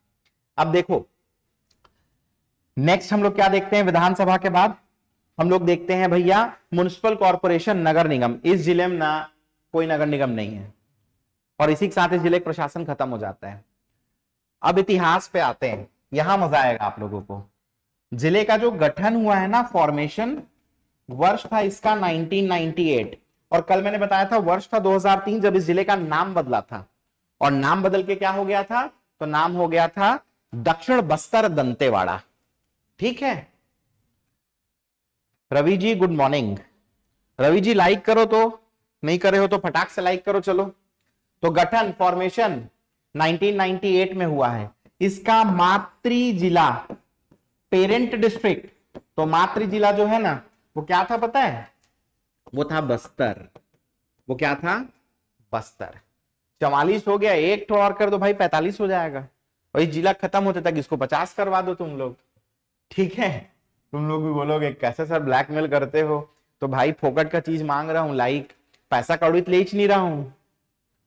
अब देखो नेक्स्ट हम लोग क्या देखते हैं विधानसभा के बाद? हम लोग देखते हैं भैया म्यूनिसिपल कॉरपोरेशन नगर निगम। इस ज़िले में ना कोई नगर निगम नहीं है। और इसी के साथ इस ज़िले का प्रशासन खत्म हो जाता है। अब इतिहास पे आते हैं। यहाँ मज़ा आएगा आप लोगों को। ज़िले का जो गठन हुआ है ना फॉर्मेशन वर्ष था इसका 1998 और कल मैंने बताया था, वर्ष था 2003 जब इस ज़िले का नाम बदला था। और नाम बदल के क्या हो गया था? तो नाम हो गया था दक्षिण बस्तर दंतेवाड़ा। ठीक है? Ravi ji good morning Ravi ji like करो तो नहीं करे हो तो फटाक से लाइक करो, चलो। तो गठन फॉर्मेशन 1998 में हुआ है। इसका मातृ जिला पेरेंट डिस्ट्रिक्ट तो मातृ जिला जो है ना, वो क्या था पता है? वो था बस्तर। वो क्या था? बस्तर। चवालीस हो गया, एक ठो और कर दो भाई, पैतालीस हो जाएगा। वही जिला खत्म होते तक इसको पचास करवा दो तुम लोग। ठीक है, तुम लोग भी बोलोगे, कैसे सर ब्लैकमेल करते हो? तो भाई फोकट का चीज़ मांग रहा हूँ लाइक पैसा कौड़ी तो ले नहीं रहा हूँ।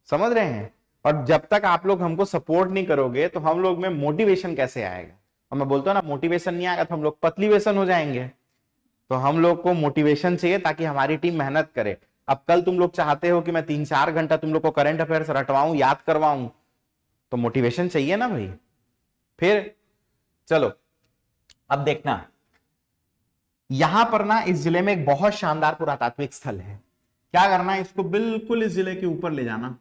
समझ रहे हैं? और जब तक आप लोग हमको सपोर्ट नहीं करोगे तो हम लोग में मोटिवेशन कैसे आएगा? और मैं बोलता हूँ ना मोटिवेशन नहीं आएगा तो हम लोग पतली वेसन हो जाएँगे। तो हम लोग को मोटिवेशन चाहिए ताकि हमारी टीम मेहनत करे। अब कल तुम लोग चाहते हो कि मैं तीन चार घंटा तुम लोग को करंट अफेयर्स रटवाऊं, याद करवाऊं तो मोटिवेशन चाहिए ना भाई? फिर, चलो। अब देखना, यहाँ पर ना इस ज़िले में एक बहुत शानदार पुरातात्विक स्थल है। क्या करना है इसको? बिल्कुल इस ज़िले के ऊपर ले जाना।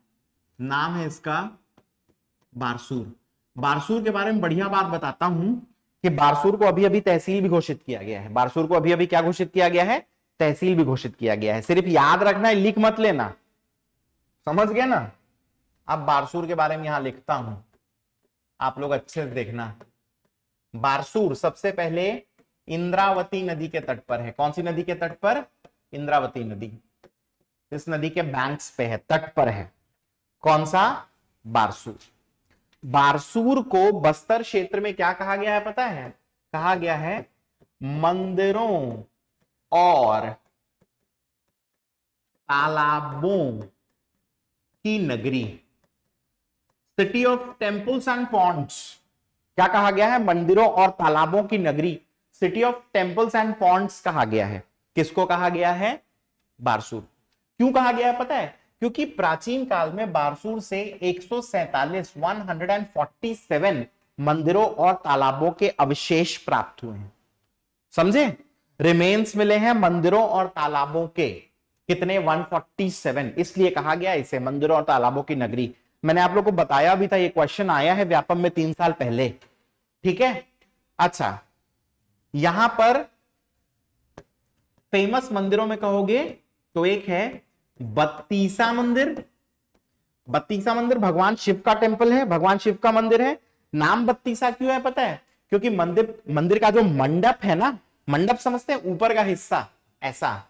नाम है इसका बारसूर। बारसूर के बारे में बढ़िया बात बताता हूँ कि बारसूर को अभी अभी तहसील भी घोषित किया गया है। बारसूर को अभी अभी क्या घोषित किया गया है? तहसील भी घोषित किया गया है। सिर्फ़ याद रखना है, लिख मत लेना। समझ गए ना? अब बारसूर के बारे में यहाँ लिखता हूँ। आप लोग अच्छे से देखना। बारसूर सबसे पहले इंद्रावती नदी के तट पर है। कौन सी नदी के तट पर? इंद्रावती नदी। इस नदी के बैंक्स पे है, तट पर है। कौन सा? बारसूर। बारसूर को बस्तर क्षेत्र में क्या कहा गया है पता है? कहा गया है मंदिरों और तालाबों की नगरी। City of temples and ponds क्या कहा गया है? मंदिरों और तालाबों की नगरी city of temples and ponds कहा गया है। किसको कहा गया है? बारसूर। क्यों कहा गया है पता है? क्योंकि प्राचीन काल में बारसूर से एक सौ मंदिरों और तालाबों के अवशेष प्राप्त हुए हैं। समझे? रिमेन्स मिले हैं मंदिरों और तालाबों के। कितने? 147 इसलिए कहा गया इसे मंदिरों और तालाबों की नगरी। मैंने आप लोग को बताया भी था, ये क्वेश्चन आया है व्यापम में तीन साल पहले। ठीक है? अच्छा यहाँ पर फ़ेमस मंदिरों में कहोगे तो एक है बत्तीसा मंदिर। बत्तीसा मंदिर भगवान शिव का टेंपल है, भगवान शिव का मंदिर है। नाम बत्तीसा क्यों है पता है? क्योंकि मंदिर मंदिर का जो मंडप है ना, मंडप समझते हैं ऊपर का हिस्सा, ऐसा।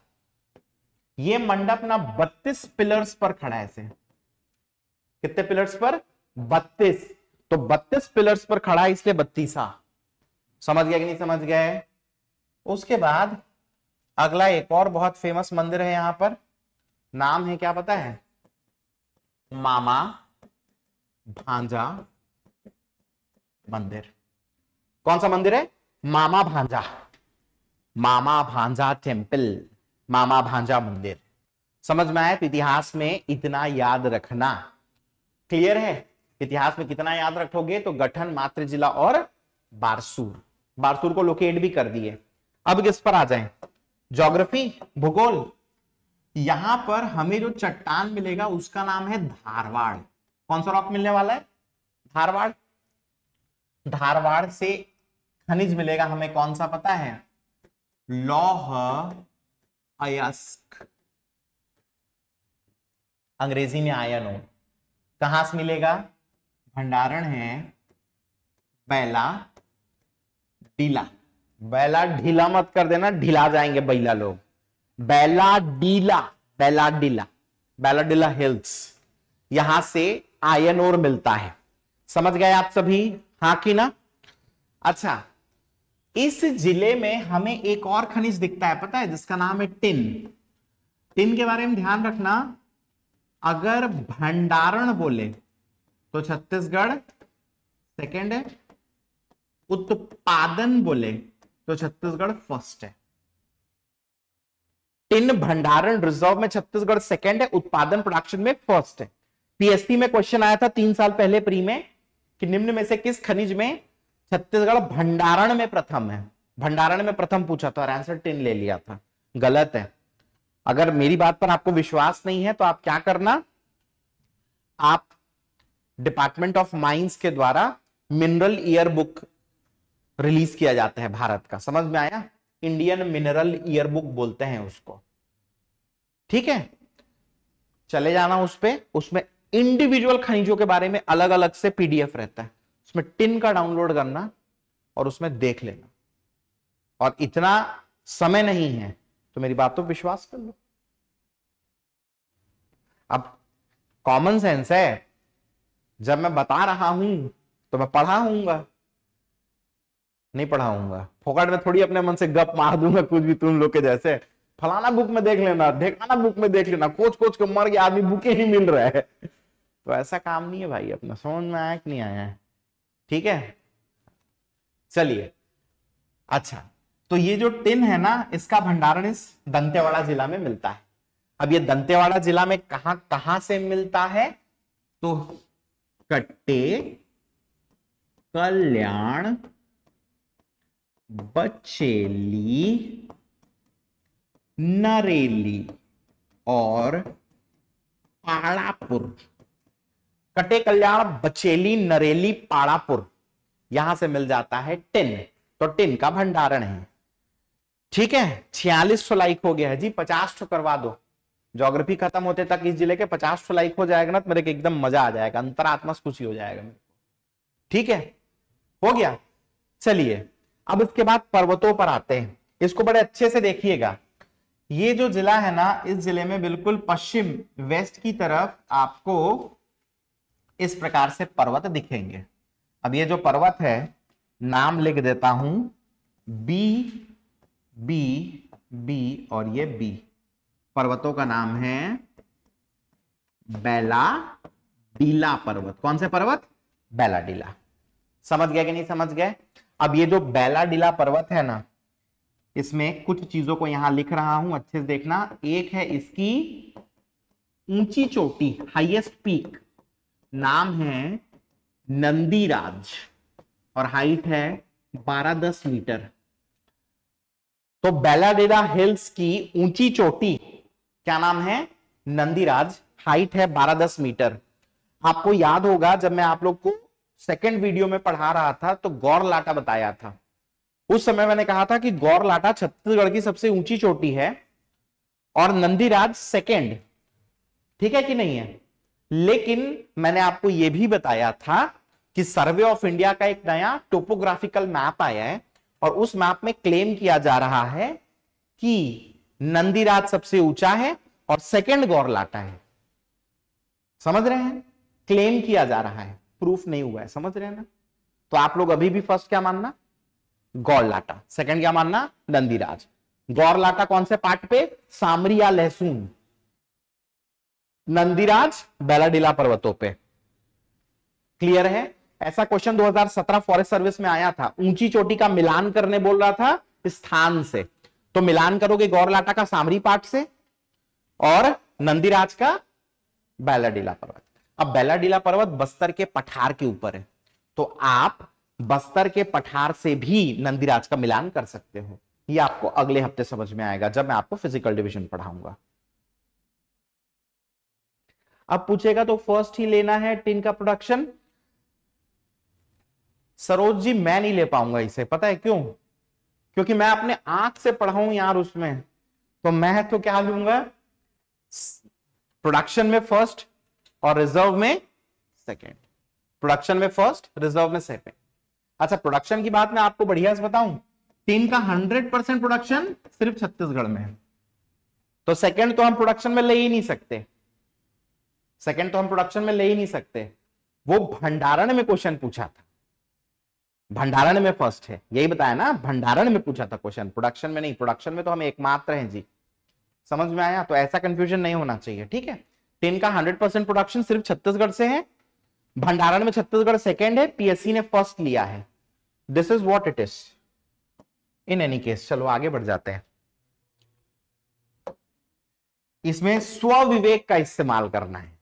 ये मंडप ना बत्तीस पिलर्स पर खड़ा है ऐसे। कितने पिलर्स पर? बत्तीस। तो बत्तीस पिलर्स पर खड़ा है इसलिए बत्तीसा। समझ गया कि नहीं समझ गए? उसके बाद अगला एक और बहुत फ़ेमस मंदिर है यहाँ पर। नाम है क्या पता है? मामा भांजा मंदिर। कौन सा मंदिर है? मामा भांजा। मामा भांजा टेंपल मामा भांजा मंदिर। समझ में आए तो इतिहास में इतना याद रखना। क्लियर है? इतिहास में कितना याद रखोगे? तो गठन मात्र जिला और बारसूर। बारसूर को लोकेट भी कर दिए। अब किस पर आ जाए? ज्योग्राफी भूगोल। यहाँ पर हमें जो चट्टान मिलेगा, उसका नाम है धारवाड़। कौन सा रॉक मिलने वाला है? धारवाड़। धारवाड़ से खनिज मिलेगा हमें, कौन सा पता है? लौह अयस्क। अंग्रेज़ी में आयन। हो कहाँ से मिलेगा? भंडारण है बैला डीला। बैला ढीला मत कर देना, ढीला जाएँगे बैला लोग। बैला डीला बैला डीला बैला डीला हिल्स यहाँ से आयन और मिलता है। समझ गए आप सभी? हाँ कि ना? अच्छा इस ज़िले में हमें एक और खनिज दिखता है, पता है, जिसका नाम है टिन। टिन के बारे में ध्यान रखना। अगर भंडारण बोले तो छत्तीसगढ़ सेकंड है। उत्पादन बोले तो छत्तीसगढ़ फ़र्स्ट है। टिन भंडारण रिज़र्व में छत्तीसगढ़ सेकंड है, उत्पादन प्रोडक्शन में फ़र्स्ट है। पीएससी में क्वेश्चन आया था तीन साल पहले प्री में, कि निम्न में से किस खनिज में छत्तीसगढ़ भंडारण में प्रथम है? भंडारण में प्रथम पूछा था और आंसर टिन ले लिया था। गलत है। अगर मेरी बात पर आपको विश्वास नहीं है तो आप क्या करना? आप डिपार्टमेंट ऑफ़ माइंस के द्वारा मिनरल ईयर बुक रिलीज़ किया जाता है भारत का। समझ में आया? इंडियन मिनरल ईयर बुक बोलते हैं उसको। ठीक है? चले जाना उस पर उसमें इंडिविजुअल खनिजों के बारे में अलग अलग से पीडीएफ रहता है। उसमें टिन का डाउनलोड करना और उसमें देख लेना। और इतना समय नहीं है तो मेरी बात तो विश्वास कर लो। अब कॉमन सेंस है। जब मैं बता रहा हूँ तो मैं पढ़ाऊँगा नहीं पढ़ाऊँगा फोकट में थोड़ी अपने मन से गप मार दूँगा, कुछ भी तुम लोग के जैसे। फलाना बुक में देख लेना ढेकाना बुक में देख लेना कोच कोच को मर गया आदमी बुके ही मिल रहा है। तो ऐसा काम नहीं है भाई, अपना समझ में आया कि नहीं आया है? ठीक है? चलिए। अच्छा तो ये जो टिन है ना, इसका भंडारण इस दंतेवाड़ा जिला में मिलता है। अब ये दंतेवाड़ा जिला में कहाँ कहाँ से मिलता है? तो कट्टे, कल्याण, बचेली, नरेली और पाड़ापुर। कटे कल्याण, बचेली, नरेली, पाड़ापुर, यहाँ से मिल जाता है टिन। तो टिन का भंडारण है। ठीक है? छियालीस सौ लाइक हो गया है जी, पचास तो करवा दो। ज्योग्राफी खत्म होते तक इस ज़िले के पचास सौ लाइक हो जाएगा ना तो मेरे को एकदम मज़ा आ जाएगा, अंतरात्मा खुशी हो जाएगा मेरे ठीक है? हो गया? चलिए, अब इसके बाद पर्वतों पर आते हैं। इसको बड़े अच्छे से देखिएगा। ये जो जिला है ना, इस ज़िले में बिल्कुल पश्चिम वेस्ट की तरफ़ आपको इस प्रकार से पर्वत दिखेंगे। अब ये जो पर्वत है, नाम लिख देता हूँ बी बी बी और ये बी पर्वतों का नाम है बेला डीला पर्वत। कौन से पर्वत? बेला डीला। समझ गया कि नहीं समझ गए? अब ये जो बेला डीला पर्वत है ना, इसमें कुछ चीज़ों को यहाँ लिख रहा हूँ, अच्छे से देखना। एक है इसकी ऊँची चोटी हाईएस्ट पीक नाम है नंदीराज और हाइट है 12-10 मीटर। तो बेलाडेरा हिल्स की ऊँची चोटी, क्या नाम है? नंदीराज हाइट है 12-10 मीटर। आपको याद होगा, जब मैं आप लोग को सेकंड वीडियो में पढ़ा रहा था तो गौर लाटा बताया था। उस समय मैंने कहा था कि गौर लाटा छत्तीसगढ़ की सबसे ऊँची चोटी है और नंदीराज सेकंड ठीक है कि नहीं है? लेकिन मैंने आपको यह भी बताया था कि सर्वे ऑफ़ इंडिया का एक नया टोपोग्राफिकल मैप आया है। और उस मैप में क्लेम किया जा रहा है कि नंदीराज सबसे ऊँचा है और सेकंड गौरलाटा है। समझ रहे हैं? क्लेम किया जा रहा है। प्रूफ नहीं हुआ है। समझ रहे हैं ना? तो आप लोग अभी भी फ़र्स्ट क्या मानना? गौरलाटा। सेकंड क्या मानना? नंदीराज। गौरलाटा कौन से पार्ट पे? सामरिया लहसुन। नंदीराज, बेलाडिला पर्वतों पे। क्लियर है? ऐसा क्वेश्चन 2017 फॉरेस्ट सर्विस में आया था। ऊँची चोटी का मिलान करने बोल रहा था स्थान से। तो मिलान करोगे गौरलाटा का सामरी पाठ से और नंदीराज का बैलाडीला पर्वत। अब बैलाडीला पर्वत बस्तर के पठार के ऊपर है। तो आप बस्तर के पठार से भी नंदीराज का मिलान कर सकते हो। ये आपको अगले हफ़्ते समझ में आएगा जब मैं आपको फ़िज़िकल डिविजन पढ़ाऊँगा। अब पूछेगा तो फ़र्स्ट ही लेना है टिन का प्रोडक्शन सरोज जी, मैं नहीं ले पाऊँगा इसे। पता है क्यों? क्योंकि मैं अपने आँख से पढ़ाऊं यार उसमें। तो मैं तो क्या लूँगा? प्रोडक्शन में फ़र्स्ट और रिज़र्व में सेकंड प्रोडक्शन में फ़र्स्ट रिज़र्व में सेकंड अच्छा प्रोडक्शन की बात मैं आपको बढ़िया से बताऊँ। तीन का हंड्रेड परसेंट प्रोडक्शन सिर्फ़ छत्तीसगढ़ में है। तो सेकंड तो हम प्रोडक्शन में ले ही नहीं सकते। सेकंड तो हम प्रोडक्शन में ले ही नहीं सकते। वो भंडारण में क्वेश्चन पूछा था। भंडारण में फ़र्स्ट है। यही बताया ना, भंडारण में पूछा था क्वेश्चन प्रोडक्शन में नहीं प्रोडक्शन में तो हम एकमात्र हैं जी। समझ में आया? तो ऐसा कंफ्यूजन नहीं होना चाहिए, ठीक है? टेन का हंड्रेड परसेंट प्रोडक्शन सिर्फ़ छत्तीसगढ़ से है। भंडारण में छत्तीसगढ़ सेकेंड है पीएससी ने फ़र्स्ट लिया है। This is what it is in any case चलो आगे बढ़ जाते हैं। इसमें स्वविवेक का इस्तेमाल करना है।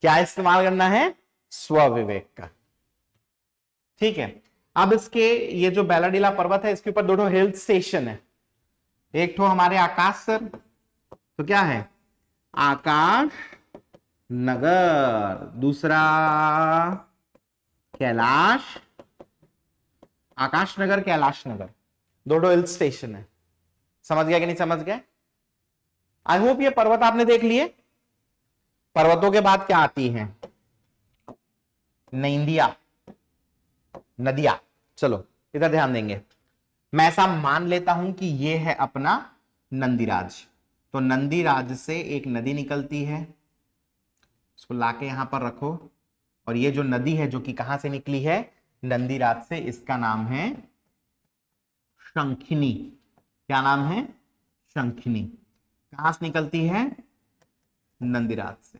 क्या इस्तेमाल करना है? स्वविवेक का। ठीक है। अब इसके ये जो बेलाडीला पर्वत है, इसके ऊपर दो हिल स्टेशन है। एक तो हमारे आकाश सर तो क्या है? आकाश नगर। दूसरा कैलाश, आकाश नगर, कैलाश नगर। दोनों हिल स्टेशन है। समझ गया कि नहीं समझ गए? आई होप ये पर्वत आपने देख लिए। पर्वतों के बाद क्या आती है? नंदिया नदिया। चलो, इधर ध्यान देंगे। मैं ऐसा मान लेता हूँ कि ये है अपना नंदीराज। तो नंदीराज से एक नदी निकलती है। इसको लाके यहाँ पर रखो। और ये जो नदी है, जो कि कहाँ से निकली है? नंदीराज से। इसका नाम है शंखिनी। क्या नाम है? शंखिनी। कहाँ से निकलती है? नंदीराज से।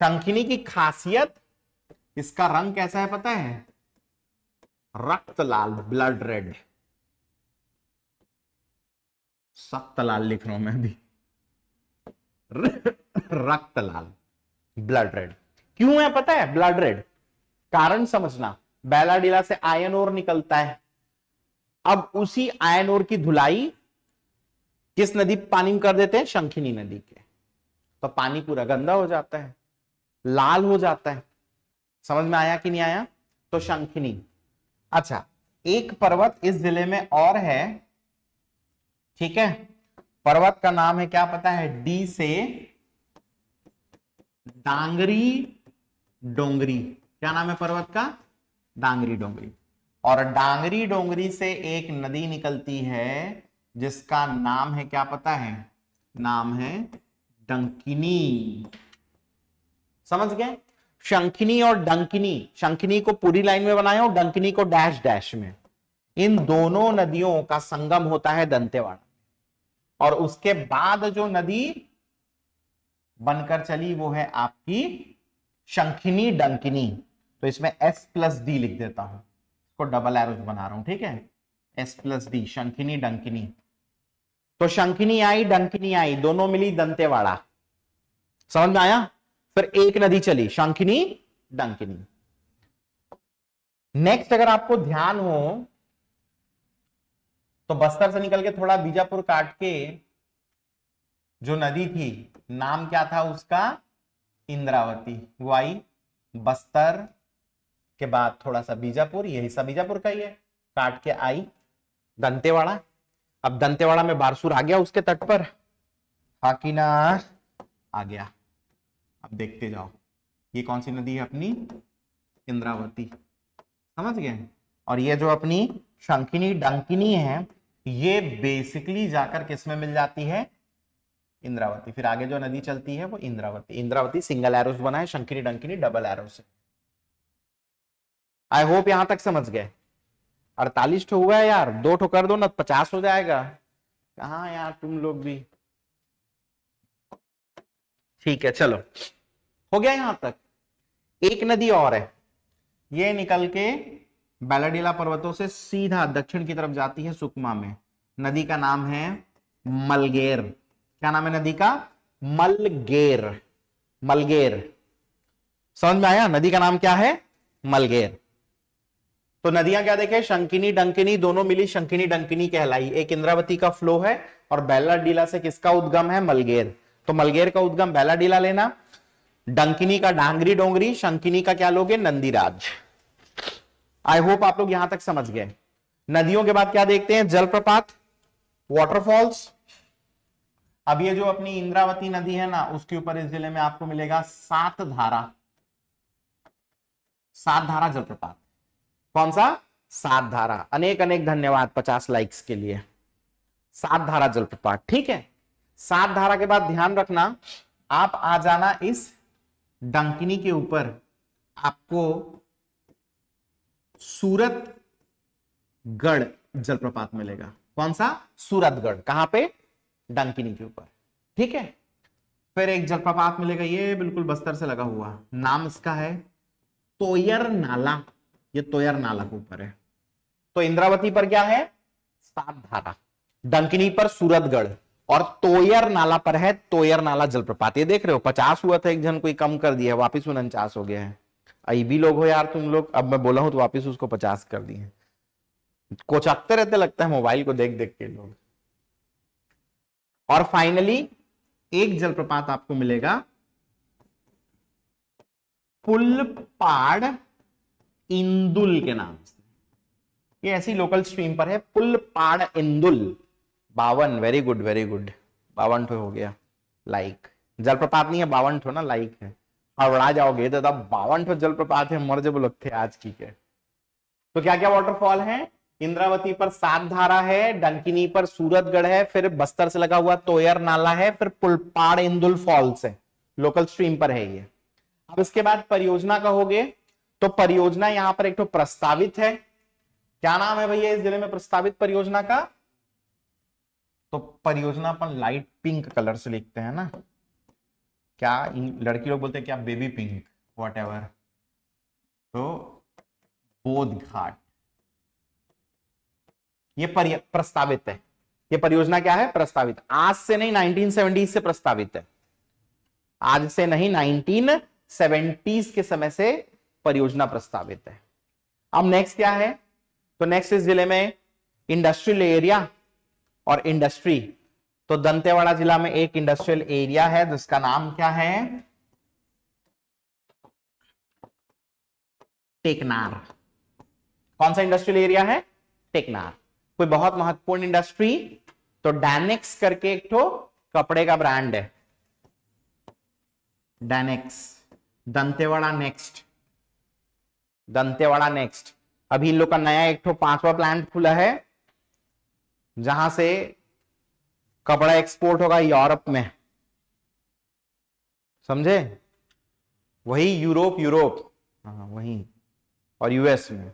शंखिनी की खासियत इसका रंग कैसा है पता है? रक्त लाल ब्लड रेड सख्त लाल लिख रहा हूँ मैं भी रक्त लाल ब्लड रेड क्यों है पता है? ब्लड रेड कारण समझना। बैलाडीला से आयन ओर निकलता है। अब उसी आयन ओर की धुलाई किस नदी पानी में कर देते हैं? शंखिनी नदी के। तो पानी पूरा गंदा हो जाता है, लाल हो जाता है। समझ में आया कि नहीं आया? तो शंखिनी। अच्छा एक पर्वत इस ज़िले में और है, ठीक है? पर्वत का नाम है, क्या पता है? डी से डांगरी डोंगरी। क्या नाम है पर्वत का? डांगरी डोंगरी। और डांगरी डोंगरी से एक नदी निकलती है, जिसका नाम है, क्या पता है? नाम है डंकिनी। समझ गए? शंखिनी और डंकिनी, शंखिनी को पूरी लाइन में बनाया और डंकिनी को डैश डैश में। इन दोनों नदियों का संगम होता है दंतेवाड़ा। और उसके बाद जो नदी बनकर चली, वो है आपकी शंखिनी डंकिनी। तो इसमें एस प्लस डी लिख देता हूँ। इसको डबल एरोज बना रहा हूँ, ठीक है? S plus D Shankhini, Dankini. तो शंखिनी आई, डंकिनी आई, दोनों मिली दंतेवाड़ा। समझ में आया? फिर एक नदी चली शंखिनी डंकिनी। नेक्स्ट अगर आपको ध्यान हो तो बस्तर से निकल के थोड़ा बीजापुर काट के जो नदी थी, नाम क्या था उसका? इंद्रावती। वो आई बस्तर, के बाद थोड़ा सा बीजापुर ये हिस्सा बीजापुर का ही है। काट के आई दंतेवाड़ा। अब दंतेवाड़ा में बारसूर आ गया उसके तट पर। हाकिना आ गया। अब देखते जाओ। ये कौन सी नदी है अपनी? इंद्रावती। समझ गए? और ये जो अपनी शंकिनी, डंकिनी है, ये बेसिकली जाकर किसमें मिल जाती है? इंद्रावती। फिर आगे जो नदी चलती है, वो इंद्रावती। इंद्रावती सिंगल एरो बना है, शंकिनी, डंकिनी डबल एरो से। आई होप यहाँ तक समझ गए। अड़तालीस ठो हुआ है यार। दो ठो कर दो ना पचास हो जाएगा। कहा यार तुम लोग भी? ठीक है, चलो। हो गया यहाँ तक। एक नदी और है। ये निकल के बैलाडीला पर्वतों से सीधा दक्षिण की तरफ़ जाती है सुकमा में। नदी का नाम है मलगेर। क्या नाम है नदी का? मलगेर। मलगेर। समझ में आया? नदी का नाम क्या है? मलगेर। तो नदियाँ क्या देखे? शंकिनी, डंकिनी, दोनों मिली शंकिनी, डंकिनी कहलाई। एक इंद्रावती का फ्लो है और बैलाडीला से किसका उद्गम है? मलगेर। तो मलगेर का उद्गम बैलाडीला लेना, डंकिनी का डांगरी डोंगरी, शंकिनी का क्या लोगे? नंदीराज। आई होप आप लोग यहाँ तक समझ गए। नदियों के बाद क्या देखते हैं? जलप्रपात वाटरफॉल्स अब ये जो अपनी इंद्रावती नदी है ना, उसके ऊपर इस ज़िले में आपको मिलेगा सात धारा। सात धारा जलप्रपात। कौन सा? सात धारा। अनेक अनेक धन्यवाद पचास लाइक्स के लिए। सात धारा जलप्रपात, ठीक है? सात धारा के बाद ध्यान रखना, आप आ जाना इस डंकिनी के ऊपर। आपको सूरतगढ़ जलप्रपात मिलेगा। कौन सा? सूरतगढ़। कहाँ पे? डंकिनी के ऊपर। ठीक है? फिर एक जलप्रपात मिलेगा। ये बिल्कुल बस्तर से लगा हुआ। नाम इसका है तोयर नाला। ये तोयर नाला के ऊपर है। तो इंद्रावती पर क्या है? सात धारा। डंकिनी पर सूरतगढ़। और तोयर नाला पर है, तोयर नाला जलप्रपात। ये देख रहे हो, पचास हुआ था, एक जन कोई कम कर दिया वापिस उनचास हो गया है। भी लोग हो यार तुम लोग, अब मैं बोला हूँ तो वापिस उसको पचास कर दिए कोचाकते रहते लगता है मोबाइल को देख देख के लोग। और फाइनली, एक जलप्रपात आपको मिलेगा। पुलपाड़ इंदुल के नाम से। ये ऐसी लोकल स्ट्रीम पर है, पुलपाड़ इंदुल। बावन वेरी गुड वेरी गुड बावन ठो हो गया लाइक जलप्रपात नहीं है, बावन ठो ना लाइक है. हड़बड़ा जाओगे तो तब बावन ठो जलप्रपात है, मर जब आज की के तो क्या क्या वाटरफॉल है? इंद्रावती पर सात धारा है, डंकिनी पर सूरतगढ़ है, फिर बस्तर से लगा हुआ तोयर नाला है, फिर पुलपाड़ इंदुल फॉल्स है. लोकल स्ट्रीम पर है ये. अब इसके बाद परियोजना कहोगे तो परियोजना यहाँ पर एक तो प्रस्तावित है. क्या नाम है भैया इस ज़िले में प्रस्तावित परियोजना का? तो परियोजना पर लाइट पिंक कलर से लिखते हैं ना। क्या लड़की लोग बोलते हैं क्या बेबी पिंक वॉट तो बोध घाट ये प्रस्तावित है। ये परियोजना क्या है? प्रस्तावित। आज से नहीं 1970 से प्रस्तावित है। आज से नहीं 1970s के समय से परियोजना प्रस्तावित है। अब नेक्स्ट क्या है? तो नेक्स्ट इस ज़िले में इंडस्ट्रियल एरिया और इंडस्ट्री तो दंतेवाड़ा जिला में एक इंडस्ट्रियल एरिया है जिसका नाम क्या है? टेकनार। कौन सा इंडस्ट्रियल एरिया है? टेकनार। कोई बहुत महत्वपूर्ण इंडस्ट्री तो तो डैनिक्स करके एक तो कपड़े का ब्रांड है। Danex Dantewada next Dantewada next अभी इन लोग का नया एक तो पांचवा प्लांट खुला है। जहाँ से कपड़ा एक्सपोर्ट होगा यूरोप में। समझे? वही यूरोप यूरोप। हाँ वही। और यूएस में।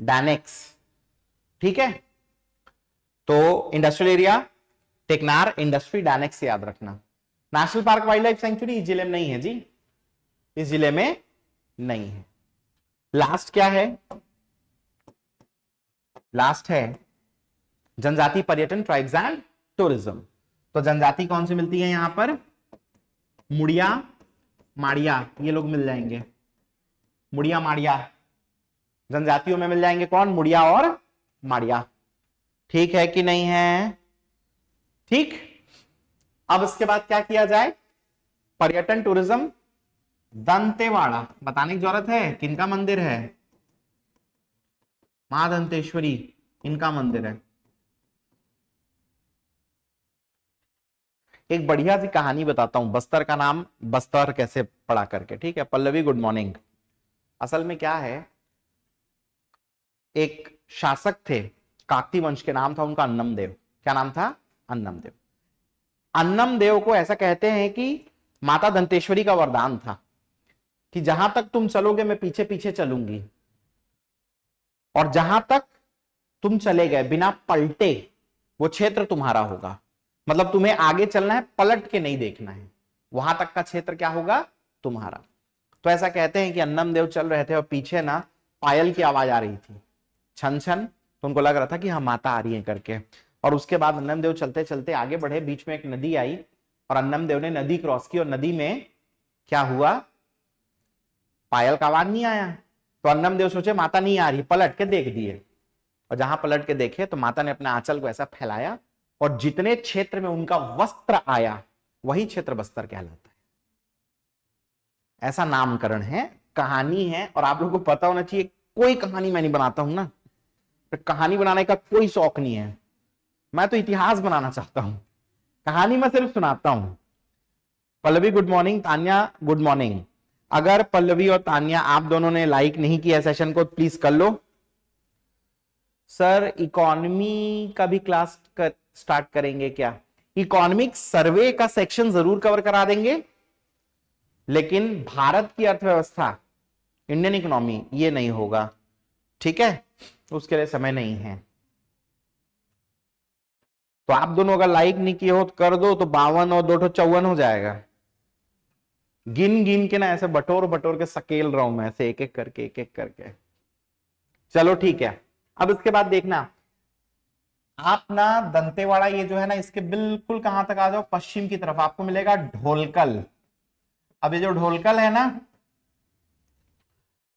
डैनेक्स ठीक है? तो industrial area Tekanar industry Danex याद रखना। National park wildlife sanctuary इस ज़िले में नहीं है जी। इस ज़िले में नहीं है। लास्ट क्या है? लास्ट है जनजाति पर्यटन ट्राइब्स एंड टूरिज़्म तो जनजाति कौन सी मिलती है यहाँ पर? मुड़िया, माड़िया, ये लोग मिल जाएँगे। मुड़िया, माड़िया। जनजातियों में मिल जाएँगे कौन? मुड़िया और माड़िया। ठीक है कि नहीं है? ठीक। अब इसके बाद क्या किया जाए? पर्यटन टूरिज़्म दंतेवाड़ा। बताने की ज़रूरत है किनका मंदिर है? माँ दंतेश्वरी इनका मंदिर है। एक बढ़िया सी कहानी बताता हूँ। बस्तर का नाम बस्तर कैसे पढ़ा करके, ठीक है? पल्लवी गुड मॉर्निंग असल में क्या है? एक शासक थे, काकती वंश के नाम था उनका अन्नम देव क्या नाम था? अन्नम देव अन्नम देव को ऐसा कहते हैं कि माता दंतेश्वरी का वरदान था कि जहाँ तक तुम चलोगे, मैं पीछे पीछे चलूँगी। और जहाँ तक तुम चले गए, बिना पलटे, वो क्षेत्र तुम्हारा होगा। मतलब तुम्हें आगे चलना है, पलट के नहीं देखना है। वहाँ तक का क्षेत्र क्या होगा? तुम्हारा। तो ऐसा कहते हैं कि अन्नम देव चल रहे थे और पीछे ना पायल की आवाज़ आ रही थी। छन छन तो उनको लग रहा था कि हम माता आ रही है करके। और उसके बाद अन्नम देव चलते चलते आगे बढ़े। बीच में एक नदी आई और अन्नम देव ने नदी क्रॉस की और नदी में क्या हुआ? पायल का आवाज़ नहीं आया। तो अन्नम देव सोचे, माता नहीं आ रही, पलट के देख दिए। और जहाँ पलट के देखे तो माता ने अपने आंचल को ऐसा फैलाया और जितने क्षेत्र में उनका वस्त्र आया वही क्षेत्र बस्तर कहलाता है। ऐसा नामकरण है कहानी है और आप लोगों को पता होना चाहिए कोई कहानी मैं नहीं बनाता हूँ ना। तो कहानी बनाने का कोई शौक नहीं है। मैं तो इतिहास बनाना चाहता हूँ। कहानी मैं सिर्फ़ सुनाता हूँ। Pallavi good morning. Tanya good morning. अगर पल्लवी और तान्या आप दोनों ने लाइक नहीं किया सेशन को प्लीज़ कर लो। सर इकोनॉमी का भी क्लास कर, स्टार्ट करेंगे क्या? इकोनॉमिक सर्वे का सेक्शन ज़रूर कवर करा देंगे। लेकिन भारत की अर्थव्यवस्था इंडियन इकोनॉमी ये नहीं होगा। ठीक है? उसके लिए समय नहीं है। तो आप दोनों अगर लाइक नहीं किए हो तो कर दो तो बावन और दो चौवन हो जाएगा। गिन गिन के ना ऐसे बटोर बटोर के सकेल रहा हूँ मैं, ऐसे एक एक करके एक एक करके। चलो ठीक है। अब इसके बाद देखना आप ना दंतेवाड़ा, ये जो है ना, इसके बिल्कुल कहाँ तक आ जाओ? पश्चिम की तरफ़। आपको मिलेगा ढोलकल। अब ये जो ढोलकल है ना,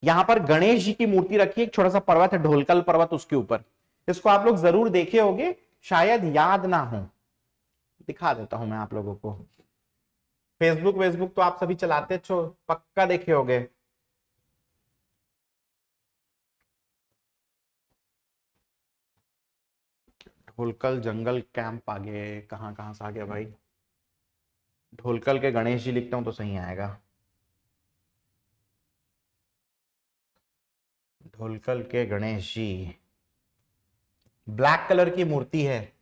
यहाँ पर गणेश जी की मूर्ति रखी एक छोटा सा पर्वत है, ढोलकल पर्वत उसके ऊपर। इसको आप लोग ज़रूर देखे होंगे, शायद याद ना हो। दिखा देता हूँ मैं आप लोगों को। फेसबुक वेसबुक तो आप सभी चलाते छो पक्का देखे होंगे। ढोलकल जंगल कैंप आगे कहाँ कहाँ से आ गया भाई ढोलकल के गणेश जी लिखता हूँ तो सही आएगा। ढोलकल के गणेश जी। ब्लैक कलर की मूर्ति है।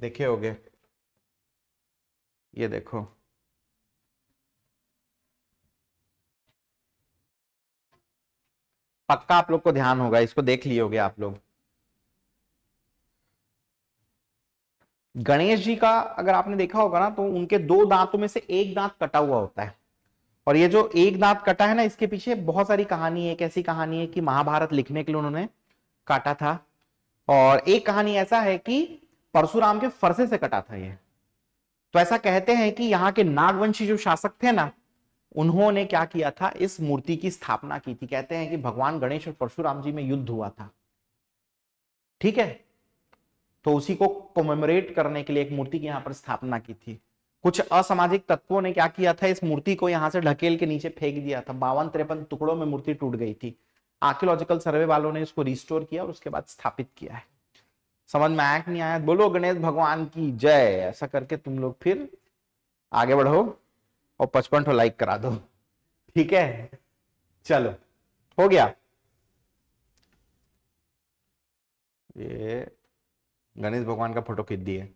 देखे होगे? ये देखो। पक्का आप लोग को ध्यान होगा, इसको देख लिए आप लोग। गणेश जी का अगर आपने देखा होगा ना तो उनके दो दांतों में से एक दांत कटा हुआ होता है। और ये जो एक दांत कटा है ना, इसके पीछे बहुत सारी कहानी है, एक ऐसी कहानी है कि महाभारत लिखने के लिए उन्होंने काटा था। और एक कहानी ऐसा है कि परशुराम के फरसे से कटा था ये। तो ऐसा कहते हैं कि यहाँ के नागवंशी जो शासक थे ना उन्होंने क्या किया था? इस मूर्ति की स्थापना की थी। कहते हैं कि भगवान गणेश और परशुराम जी में युद्ध हुआ था। ठीक है? तो उसी को कोमेमोरेट करने के लिए एक मूर्ति की यहाँ पर स्थापना की थी। कुछ असामाजिक तत्वों ने क्या किया था? इस मूर्ति को यहाँ से ढकेल के नीचे फेंक दिया था। बावन तिरपन टुकड़ों में मूर्ति टूट गई थी। आर्कियोलॉजिकल सर्वे वालों ने इसको रिस्टोर किया और उसके बाद स्थापित किया है। समझ में आया नहीं आया? बोलो गणेश भगवान की जय। ऐसा करके तुम लोग फिर आगे बढ़ो। और पचपन ठो लाइक करा दो। ठीक है? चलो, हो गया। ये गणेश भगवान का फ़ोटो खींच दिए।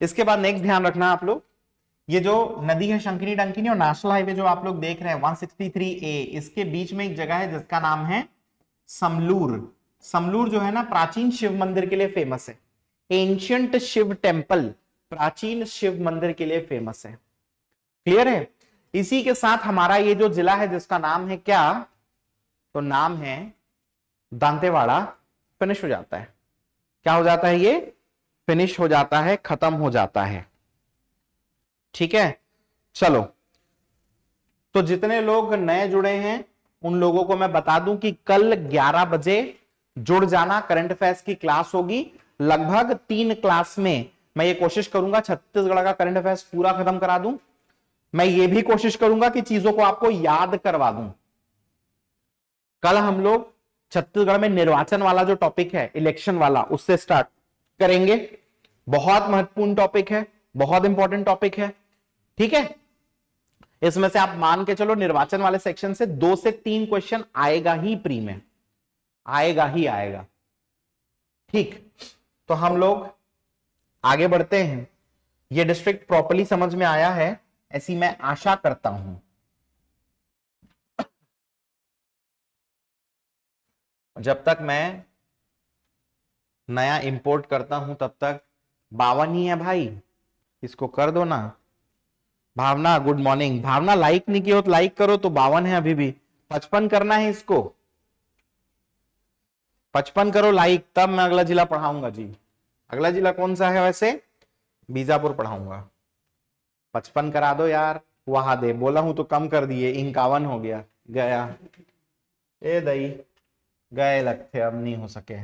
इसके बाद नेक्स्ट ध्यान रखना आप लोग। ये जो नदी है शंकरी डंकिनी और नेशनल हाईवे जो आप लोग देख रहे हैं 163 ए इसके बीच में एक जगह है जिसका नाम है समलूर। समलूर जो है ना, प्राचीन शिव मंदिर के लिए फ़ेमस है। एंशियंट शिव टेंपल प्राचीन शिव मंदिर के लिए फ़ेमस है। क्लियर है? इसी के साथ हमारा ये जो जिला है, जिसका नाम है क्या? तो नाम है दांतेवाड़ा। फिनिश हो जाता है। क्या हो जाता है ये? फिनिश हो जाता है, खत्म हो जाता है। ठीक है? चलो। तो जितने लोग नए जुड़े हैं, उन लोगों को मैं बता दूँ कि कल 11 बजे जुड़ जाना करंट अफेयर्स की क्लास होगी। लगभग तीन क्लास में मैं ये कोशिश करूँगा छत्तीसगढ़ का करंट अफेयर्स पूरा खत्म करा दूँ। मैं ये भी कोशिश करूँगा कि चीज़ों को आपको याद करवा दूँ। कल हम लोग छत्तीसगढ़ में निर्वाचन वाला जो टॉपिक है इलेक्शन वाला, उससे स्टार्ट करेंगे। बहुत महत्वपूर्ण टॉपिक है, बहुत इंपॉर्टेंट टॉपिक है, ठीक है? इसमें से आप मान के चलो, निर्वाचन वाले सेक्शन से दो से तीन क्वेश्चन आएगा ही प्री में। आएगा ही आएगा। ठीक तो हम लोग आगे बढ़ते हैं। ये डिस्ट्रिक्ट प्रॉपरली समझ में आया है, ऐसी मैं आशा करता हूँ। जब तक मैं नया इंपोर्ट करता हूँ, तब तक बावन ही है भाई। इसको कर दो ना। Bhavna good morning Bhavna like नहीं किया तो लाइक करो तो बावन है अभी भी। पचपन करना है इसको। पचपन करो लाइक तब मैं अगला जिला पढ़ाऊँगा जी। अगला जिला कौन सा है वैसे? बीजापुर पढ़ाऊँगा। पचपन करा दो यार। वहाँ दे। बोला हूँ तो कम कर दिए। इक्यावन हो गया। गया। ए दई गए लगते अब नहीं हो सके।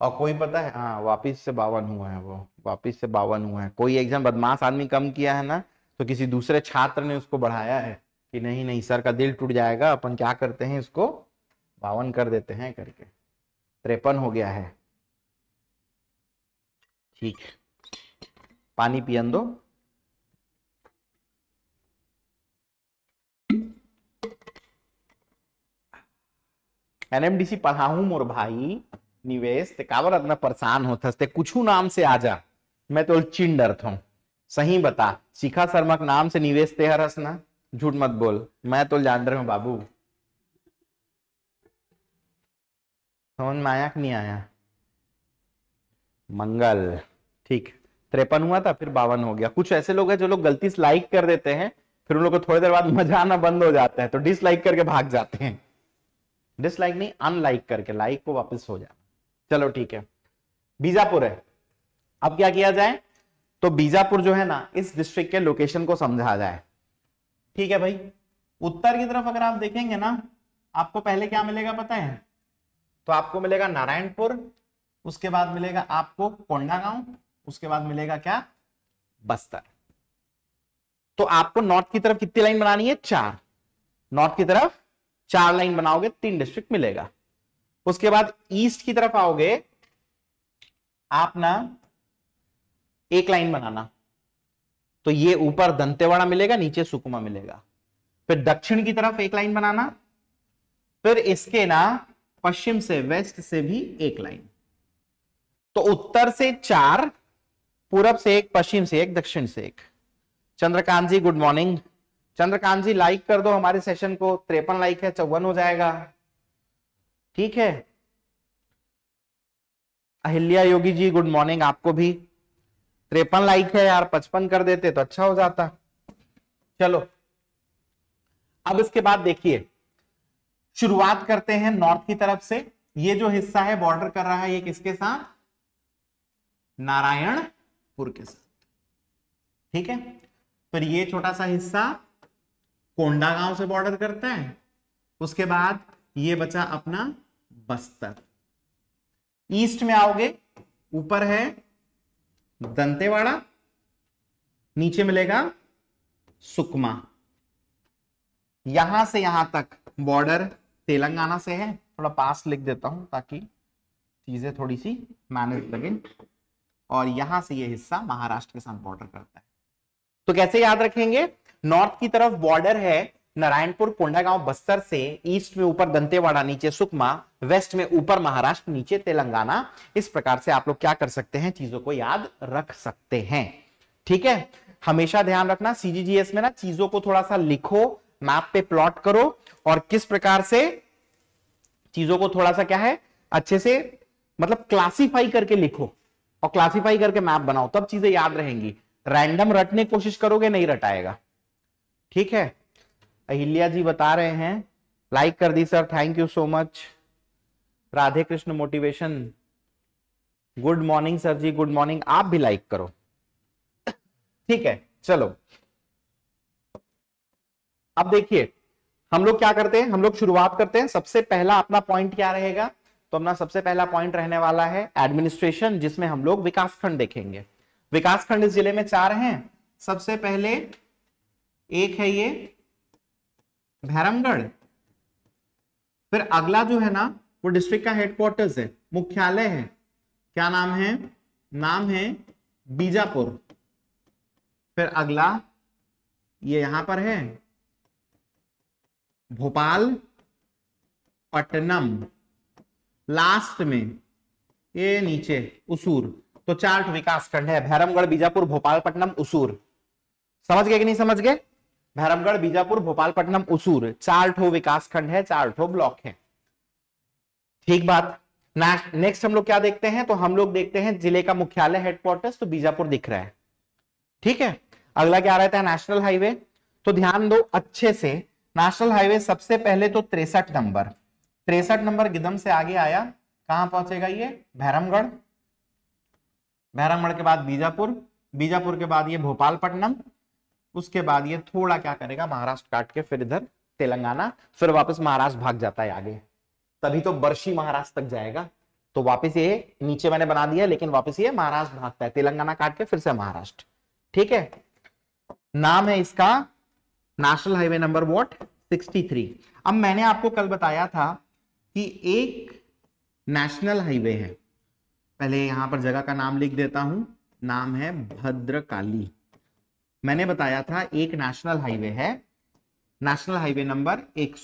और कोई पता है? हाँ वापिस से बावन हुआ है वो। वापिस से बावन हुआ है। कोई एग्ज़ाम बदमाश आदमी कम किया है ना तो किसी दूसरे छात्र ने उसको बढ़ाया है कि नहीं नहीं, सर का दिल टूट जाएगा। अपन क्या करते हैं इसको? बावन कर देते हैं करके। त्रेपन हो गया है। ठीक। पानी पियन दो। एनएमडीसी पढ़ाऊ मोर भाई, निवेश, ते काबर इतना परेशान होता ते कुछ नाम से आ जा मैं तो चिन डरता हूँ सही बता, शिखा शर्मा के नाम से निवेश ते हरस ना? झूठ मत बोल, मैं तो जान रहा हूँ बाबू। समझ में आया कि नहीं आया। मंगल, ठीक। त्रेपन हुआ था, फिर बावन हो गया। कुछ ऐसे लोग हैं जो लोग गलती से लाइक कर देते हैं, फिर उन लोग को थोड़ी देर बाद मज़ा आना बंद हो जाता है तो डिसलाइक करके भाग जाते हैं। डिसलाइक नहीं अनलाइक करके लाइक को वापस हो जाना। चलो, ठीक है। बीजापुर है। अब क्या किया जाए? तो बीजापुर जो है ना, इस डिस्ट्रिक्ट के लोकेशन को समझा जाए। ठीक है भाई? उत्तर की तरफ़ अगर आप देखेंगे ना, आपको पहले क्या मिलेगा पता है? तो आपको मिलेगा नारायणपुर, उसके बाद मिलेगा आपको कोंडागांव, उसके बाद मिलेगा क्या? बस्तर। तो आपको नॉर्थ की तरफ़ कितनी लाइन बनानी है? चार। नॉर्थ की तरफ़ चार लाइन बनाओगे, तीन डिस्ट्रिक्ट मिलेगा। उसके बाद ईस्ट की तरफ़ आओगे आप ना एक लाइन बनाना। तो ये ऊपर दंतेवाड़ा मिलेगा, नीचे सुकुमा मिलेगा। फिर दक्षिण की तरफ़ एक लाइन बनाना। फिर इसके ना पश्चिम से, वेस्ट से भी एक लाइन। तो उत्तर से चार, पूरब से एक, पश्चिम से एक, दक्षिण से एक। Chandrakant ji good morning Chandrakant ji like कर दो हमारे सेशन को। त्रेपन लाइक है, चौवन हो जाएगा। ठीक है? अहिल्या योगी जी गुड मॉर्निंग आपको भी। त्रेपन लाइक है यार, पचपन कर देते तो अच्छा हो जाता। चलो, अब इसके बाद देखिए। शुरुआत करते हैं नॉर्थ की तरफ़ से। ये जो हिस्सा है, बॉर्डर कर रहा है, ये किसके साथ? नारायणपुर के साथ। ठीक है? पर ये छोटा सा हिस्सा कोंडा गाँव से बॉर्डर करता है। उसके बाद ये बचा अपना बस्तर। ईस्ट में आओगे, ऊपर है दंतेवाड़ा, नीचे मिलेगा सुकमा। यहाँ से यहाँ तक बॉर्डर तेलंगाना से है, थोड़ा पास लिख देता हूँ ताकि चीज़ें थोड़ी सी मैनेज लगे। और यहाँ से ये हिस्सा महाराष्ट्र के साथ बॉर्डर करता है। तो कैसे याद रखेंगे? नॉर्थ की तरफ़ बॉर्डर है नारायणपुर कोंडागांव बस्तर से ईस्ट में ऊपर दंतेवाड़ा, नीचे सुकमा वेस्ट में ऊपर महाराष्ट्र, नीचे तेलंगाना। इस प्रकार से आप लोग क्या कर सकते हैं, चीज़ों को याद रख सकते हैं। ठीक है? हमेशा ध्यान रखना सीजीजीएस में ना चीज़ों को थोड़ा सा लिखो मैप पे प्लॉट करो और किस प्रकार से चीज़ों को थोड़ा सा क्या है, अच्छे से मतलब क्लासिफाई करके लिखो। और क्लासिफाई करके मैप बनाओ, तब चीज़ें याद रहेंगी। रैंडम रटने की कोशिश करोगे, नहीं रटाएगा। ठीक है? अहिल्या जी बता रहे हैं। लाइक कर दी sir thank you so much Radhe Krishna motivation good morning sir ji. Good morning आप भी लाइक करो। ठीक है? चलो। अब देखिए हम लोग क्या करते हैं? हम लोग शुरुआत करते हैं। सबसे पहला अपना पॉइंट क्या रहेगा? तो अपना सबसे पहला पॉइंट रहने वाला है एडमिनिस्ट्रेशन जिसमें हम लोग विकासखंड देखेंगे। विकासखंड इस ज़िले में चार हैं। सबसे पहले एक है ये भैरमगढ़। फिर अगला जो है ना, वो डिस्ट्रिक्ट का हेडक्वार्टर्स है, मुख्यालय है। क्या नाम है? नाम है बीजापुर। फिर अगला ये यहाँ पर है भोपाल, पटनम, लास्ट में, ये नीचे, उसूर। तो चार विकास खंड है, भैरमगढ़, बीजापुर, भोपाल, पटनम, उसूर। समझ गए कि नहीं समझ गए? भैरमगढ़, बीजापुर भोपालपट्टनम उसूर। चार ठो विकास खंड है चार ठो ब्लॉक है। ठीक बात। नेक्स्ट हम लोग क्या देखते हैं? तो हम लोग देखते हैं ज़िले का मुख्यालय हेडक्वार्टर्स तो बीजापुर दिख रहा है। ठीक है? अगला क्या रहता है? नेशनल हाईवे तो ध्यान दो, अच्छे से नेशनल हाईवे सबसे पहले तो तिरसठ नंबर। तिरसठ नंबर गिदम से आगे आया, कहाँ पहुंचेगा ये? भैरमगढ़। भैरमगढ़ के बाद बीजापुर। बीजापुर के बाद ये भोपालपट्टनम। उसके बाद ये थोड़ा क्या करेगा, महाराष्ट्र काट के फिर इधर तेलंगाना। फिर वापस महाराष्ट्र भाग जाता है आगे। तभी तो बर्शी महाराष्ट्र तक जाएगा। तो वापस ये नीचे मैंने बना दिया, लेकिन वापस ये महाराष्ट्र भागता है। तेलंगाना काट के फिर से महाराष्ट्र। ठीक है? नाम है इसका नेशनल हाईवे नंबर वॉट 63 अब मैंने आपको कल बताया था कि एक नेशनल हाईवे है। पहले यहाँ पर जगह का नाम लिख देता हूँ। नाम है भद्रकाली। मैंने बताया था एक नेशनल हाईवे है। नेशनल हाईवे नंबर एक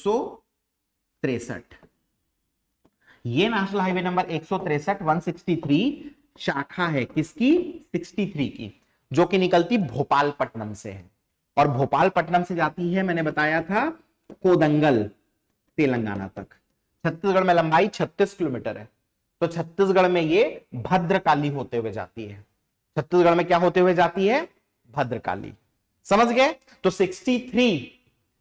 ये नेशनल हाईवे नंबर एक सौ तिरसठ वन सिक्सटी थ्री शाखा है। किसकी? 63 की, जो कि निकलती भोपालपट्टनम से है। और भोपालपट्टनम से जाती है, मैंने बताया था, कोदंगल, तेलंगाना तक। छत्तीसगढ़ में लंबाई 36 किलोमीटर है। तो छत्तीसगढ़ में ये भद्रकाली होते हुए जाती है। छत्तीसगढ़ में क्या होते हुए जाती है? भद्रकाली। समझ गए? तो 63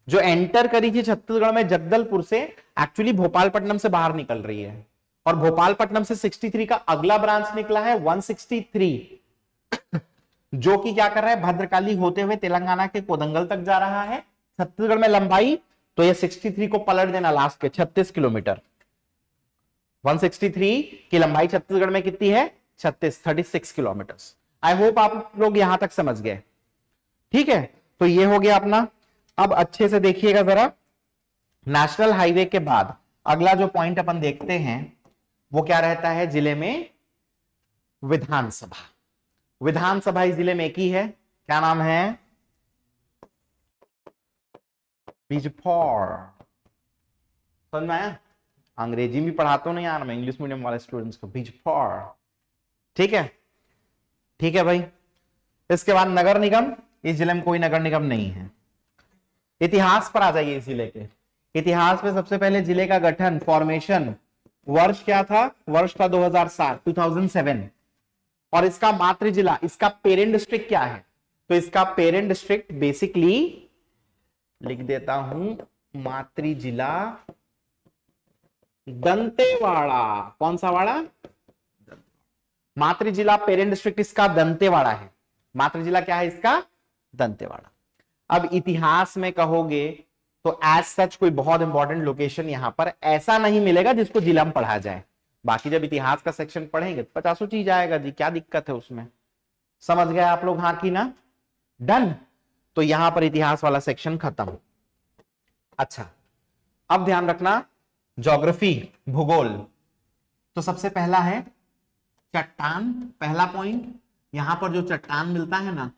जो एंटर करी थी छत्तीसगढ़ में जगदलपुर से एक्चुअली भोपालपट्टनम से बाहर निकल रही है। और भोपालपट्टनम से 63 का अगला ब्रांच निकला है 163 जो कि क्या कर रहा है, भद्रकाली होते हुए तेलंगाना के कोदंगल तक जा रहा है। छत्तीसगढ़ में लंबाई तो ये 63 को पलट देना लास्ट के 36 किलोमीटर। 163 की लंबाई छत्तीसगढ़ में कितनी है? 36 36 किलोमीटर आई होप आप लोग यहाँ तक समझ गए। ठीक है तो ये हो गया अपना। अब अच्छे से देखिएगा जरा। नेशनल हाईवे के बाद अगला जो पॉइंट अपन देखते हैं, वो क्या रहता है ज़िले में? विधानसभा। विधानसभा इस ज़िले में एक ही है। क्या नाम है? बिजफौर। समझ में आया? अंग्रेज़ी भी पढ़ाता हूँ नहीं यार मैं, इंग्लिश मीडियम वाले स्टूडेंट्स को। बिजफौर। ठीक है? ठीक है भाई। इसके बाद नगर निगम। इस ज़िले में कोई नगर निगम नहीं है। इतिहास पर आ जाइए इस ज़िले के। इतिहास में सबसे पहले ज़िले का गठन फॉर्मेशन वर्ष क्या था? वर्ष था 2007 2007 और इसका मातृ जिला, इसका पेरेंट डिस्ट्रिक्ट क्या है? तो इसका पेरेंट डिस्ट्रिक्ट बेसिकली लिख देता हूँ, मातृ जिला दंतेवाड़ा। कौन सा वाड़ा? मातृ जिला पेरेंट डिस्ट्रिक्ट इसका दंतेवाड़ा है। मातृ जिला क्या है इसका? दंतेवाड़ा। अब इतिहास में कहोगे तो एज सच कोई बहुत इंपॉर्टेंट लोकेशन यहाँ पर ऐसा नहीं मिलेगा जिसको जिला में पढ़ा जाए। बाकी जब इतिहास का सेक्शन पढ़ेंगे तो पचासों चीज़ आएगा जी, क्या दिक्कत है उसमें? समझ गए आप लोग हाँ की ना? डन तो यहाँ पर इतिहास वाला सेक्शन खत्म। अच्छा अब ध्यान रखना ज्योग्राफी भूगोल। तो सबसे पहला है चट्टान, पहला पॉइंट यहाँ पर जो चट्टान मिलता है ना,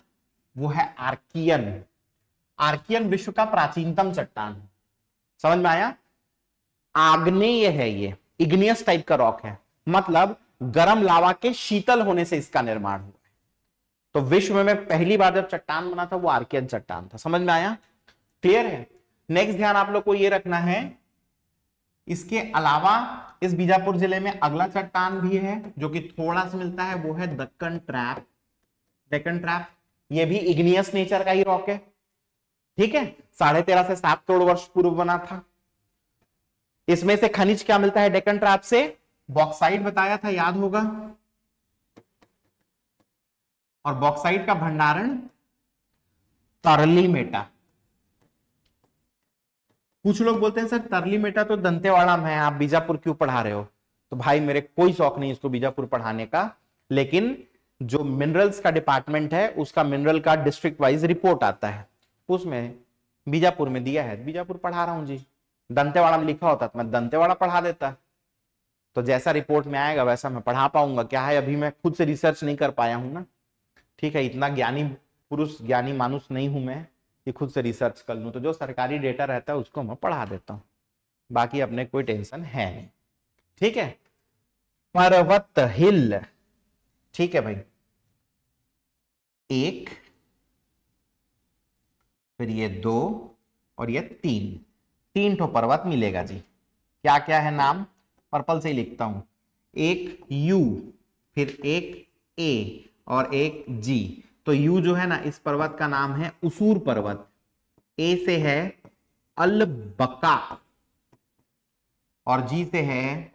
वो है आर्कियन। आर्कियन विश्व का प्राचीनतम चट्टान। समझ में आया? आग्नेय है ये। इग्नियस टाइप का रॉक है। मतलब गर्म लावा के शीतल होने से इसका निर्माण हुआ है। तो विश्व में पहली बार जब चट्टान बना था, वो आर्कियन चट्टान था। समझ में आया? क्लियर है? नेक्स्ट ध्यान आप लोग को ये रखना है। इसके अलावा इस बीजापुर ज़िले में अगला चट्टान भी है, जो कि थोड़ा सा मिलता है, वो है दक्कन ट्रैप। दक्कन ट्रैप, ये भी इग्नियस नेचर का ही रॉक है। ठीक है? साढ़े तेरह से सात करोड़ वर्ष पूर्व बना था। इसमें से खनिज क्या मिलता है डेकन ट्रैप से? बॉक्साइड बताया था, याद होगा। और बॉक्साइड का भंडारण तरली मेटा। कुछ लोग बोलते हैं, सर, तरली मेटा तो दंतेवाड़ा में है, आप बीजापुर क्यों पढ़ा रहे हो? तो भाई, मेरे कोई शौक नहीं इसको बीजापुर पढ़ाने का, लेकिन जो मिनरल्स का डिपार्टमेंट है, उसका मिनरल का डिस्ट्रिक्ट वाइज रिपोर्ट आता है। उसमें बीजापुर में दिया है। बीजापुर पढ़ा रहा हूँ जी। दंतेवाड़ा में लिखा होता तो मैं दंतेवाड़ा पढ़ा देता। तो जैसा रिपोर्ट में आएगा, वैसा मैं पढ़ा पाऊँगा। क्या है, अभी मैं खुद से रिसर्च नहीं कर पाया हूँ ना। ठीक है, इतना ज्ञानी पुरुष, ज्ञानी मानुष नहीं हूँ मैं कि खुद से रिसर्च कर लूँ। तो जो सरकारी डेटा रहता है, उसको मैं पढ़ा देता हूँ। बाकी अपने कोई टेंशन है नहीं। ठीक है? पर्वत हिल। ठीक है भाई। एक, फिर ये दो और ये तीन। तीन ठो पर्वत मिलेगा जी। क्या क्या है नाम? पर्पल से ही लिखता हूँ। एक यू फिर एक ए और एक जी तो यू जो है ना, इस पर्वत का नाम है उसूर पर्वत। ए से है अलबका और जी से है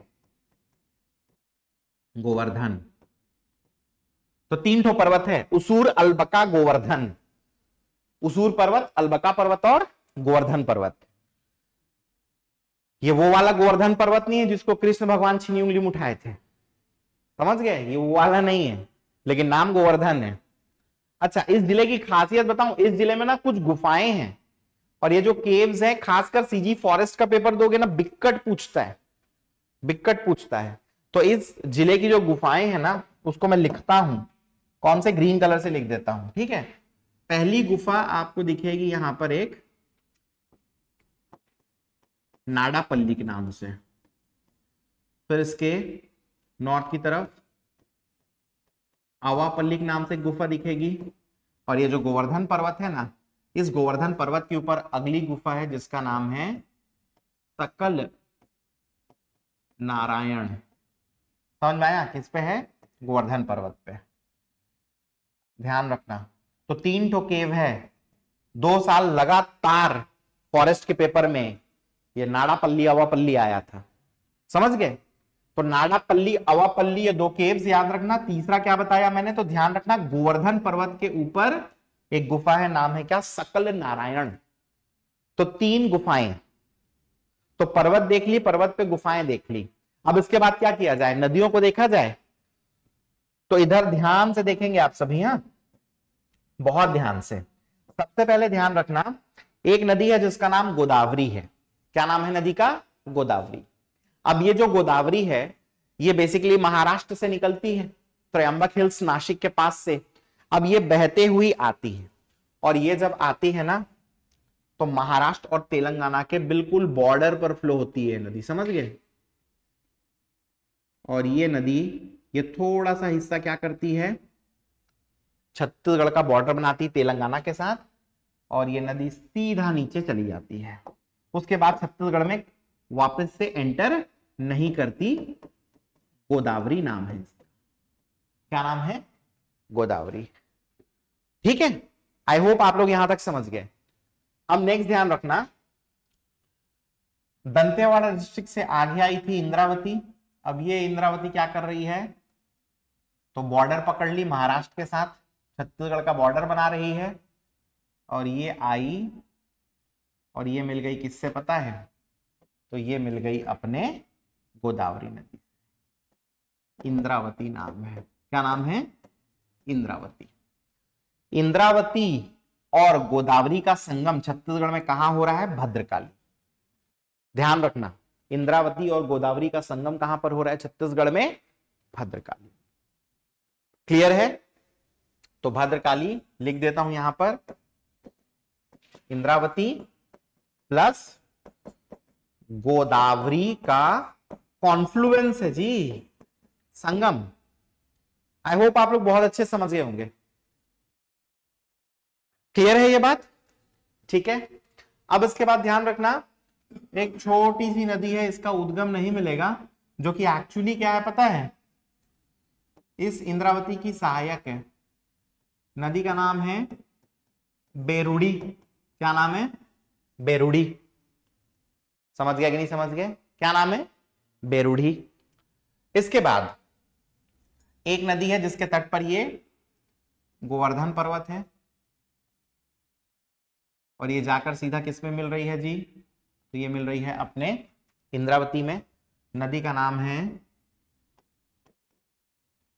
गोवर्धन। तो तीन ठो पर्वत है, उसूर, अलबका, गोवर्धन। उसूर पर्वत, अलबका पर्वत और गोवर्धन पर्वत। ये वो वाला गोवर्धन पर्वत नहीं है जिसको कृष्ण भगवान छीनी उंगली उठाए थे। समझ गए? ये वो वाला नहीं है, लेकिन नाम गोवर्धन है। अच्छा इस ज़िले की खासियत बताऊँ, इस ज़िले में ना कुछ गुफाएँ हैं, और ये जो केव्स है, खासकर सीजी फॉरेस्ट का पेपर दोगे ना बिक्कट पूछता है। बिक्कट पूछता है। तो इस ज़िले की जो गुफाएँ हैं ना, उसको मैं लिखता हूँ। कौन से? ग्रीन कलर से लिख देता हूँ, ठीक है? पहली गुफा आपको दिखेगी यहाँ पर एक नाडापल्ली के नाम से। फिर इसके नॉर्थ की तरफ़, आवापल्ली के नाम से गुफा दिखेगी। और ये जो गोवर्धन पर्वत है ना, इस गोवर्धन पर्वत के ऊपर अगली गुफा है, जिसका नाम है सकल नारायण। समझ में आया? किस पे है? गोवर्धन पर्वत पे। ध्यान रखना। तो तीन ठो केव है। दो साल लगातार फॉरेस्ट के पेपर में ये नाड़ापल्ली अवापल्ली आया था। समझ गए? तो नाड़ापल्ली अवापल्ली ये दो केव्स याद रखना। तीसरा क्या बताया मैंने? तो ध्यान रखना, गोवर्धन पर्वत के ऊपर एक गुफा है, नाम है क्या? सकल नारायण। तो तीन गुफाएँ। तो पर्वत देख ली, पर्वत पे गुफाएँ देख ली। अब इसके बाद क्या किया जाए? नदियों को देखा जाए? तो इधर ध्यान से देखेंगे आप सभी हाँ? बहुत ध्यान से। सबसे पहले ध्यान रखना, एक नदी है जिसका नाम गोदावरी है। क्या नाम है नदी का? गोदावरी। अब ये जो गोदावरी है, ये बेसिकली महाराष्ट्र से निकलती है, त्रयंबक हिल्स नासिक के पास से। अब ये बहते हुई आती है। और ये जब आती है ना तो महाराष्ट्र और तेलंगाना के बिल्कुल बॉर्डर पर फ्लो होती है नदी, समझ गए? और ये नदी, ये थोड़ा सा हिस्सा क्या करती है? छत्तीसगढ़ का बॉर्डर बनाती तेलंगाना के साथ, और ये नदी सीधा नीचे चली जाती है। उसके बाद छत्तीसगढ़ में वापस से एंटर नहीं करती गोदावरी नाम है क्या नाम है? गोदावरी। ठीक है? आई होप आप लोग यहाँ तक समझ गए। अब नेक्स्ट ध्यान रखना। दंतेवाड़ा डिस्ट्रिक्ट से आगे आई थी इंद्रावती। अब ये इंद्रावती क्या कर रही है? तो बॉर्डर पकड़ ली महाराष्ट्र के साथ। छत्तीसगढ़ का बॉर्डर बना रही है। और ये आई और ये मिल गई किससे पता है? तो ये मिल गई अपने गोदावरी नदी इंद्रावती नाम है। क्या नाम है? इंद्रावती। इंद्रावती और गोदावरी का संगम छत्तीसगढ़ में कहा हो रहा है? भद्रकाली। ध्यान रखना, इंद्रावती और गोदावरी का संगम कहाँ पर हो रहा है? छत्तीसगढ़ में भद्रकाली। क्लियर है? तो भद्रकाली लिख देता हूँ यहाँ पर। इंद्रावती प्लस गोदावरी का कॉन्फ्लुएंस है जी। संगम। आई होप आप लोग बहुत अच्छे समझ गए होंगे। क्लियर है ये बात? ठीक है। अब इसके बाद ध्यान रखना, एक छोटी सी नदी है, इसका उद्गम नहीं मिलेगा, जो कि एक्चुअली क्या है पता है? इस इंद्रावती की सहायक है। नदी का नाम है बेरुड़ी। क्या नाम है? बेरुड़ी समझ गया कि नहीं समझ गए क्या नाम है? बेरुड़ी इसके बाद, एक नदी है जिसके तट पर ये गोवर्धन पर्वत है। और ये जाकर सीधा किसमें मिल रही है जी? तो ये मिल रही है अपने इंद्रावती में। नदी का नाम है,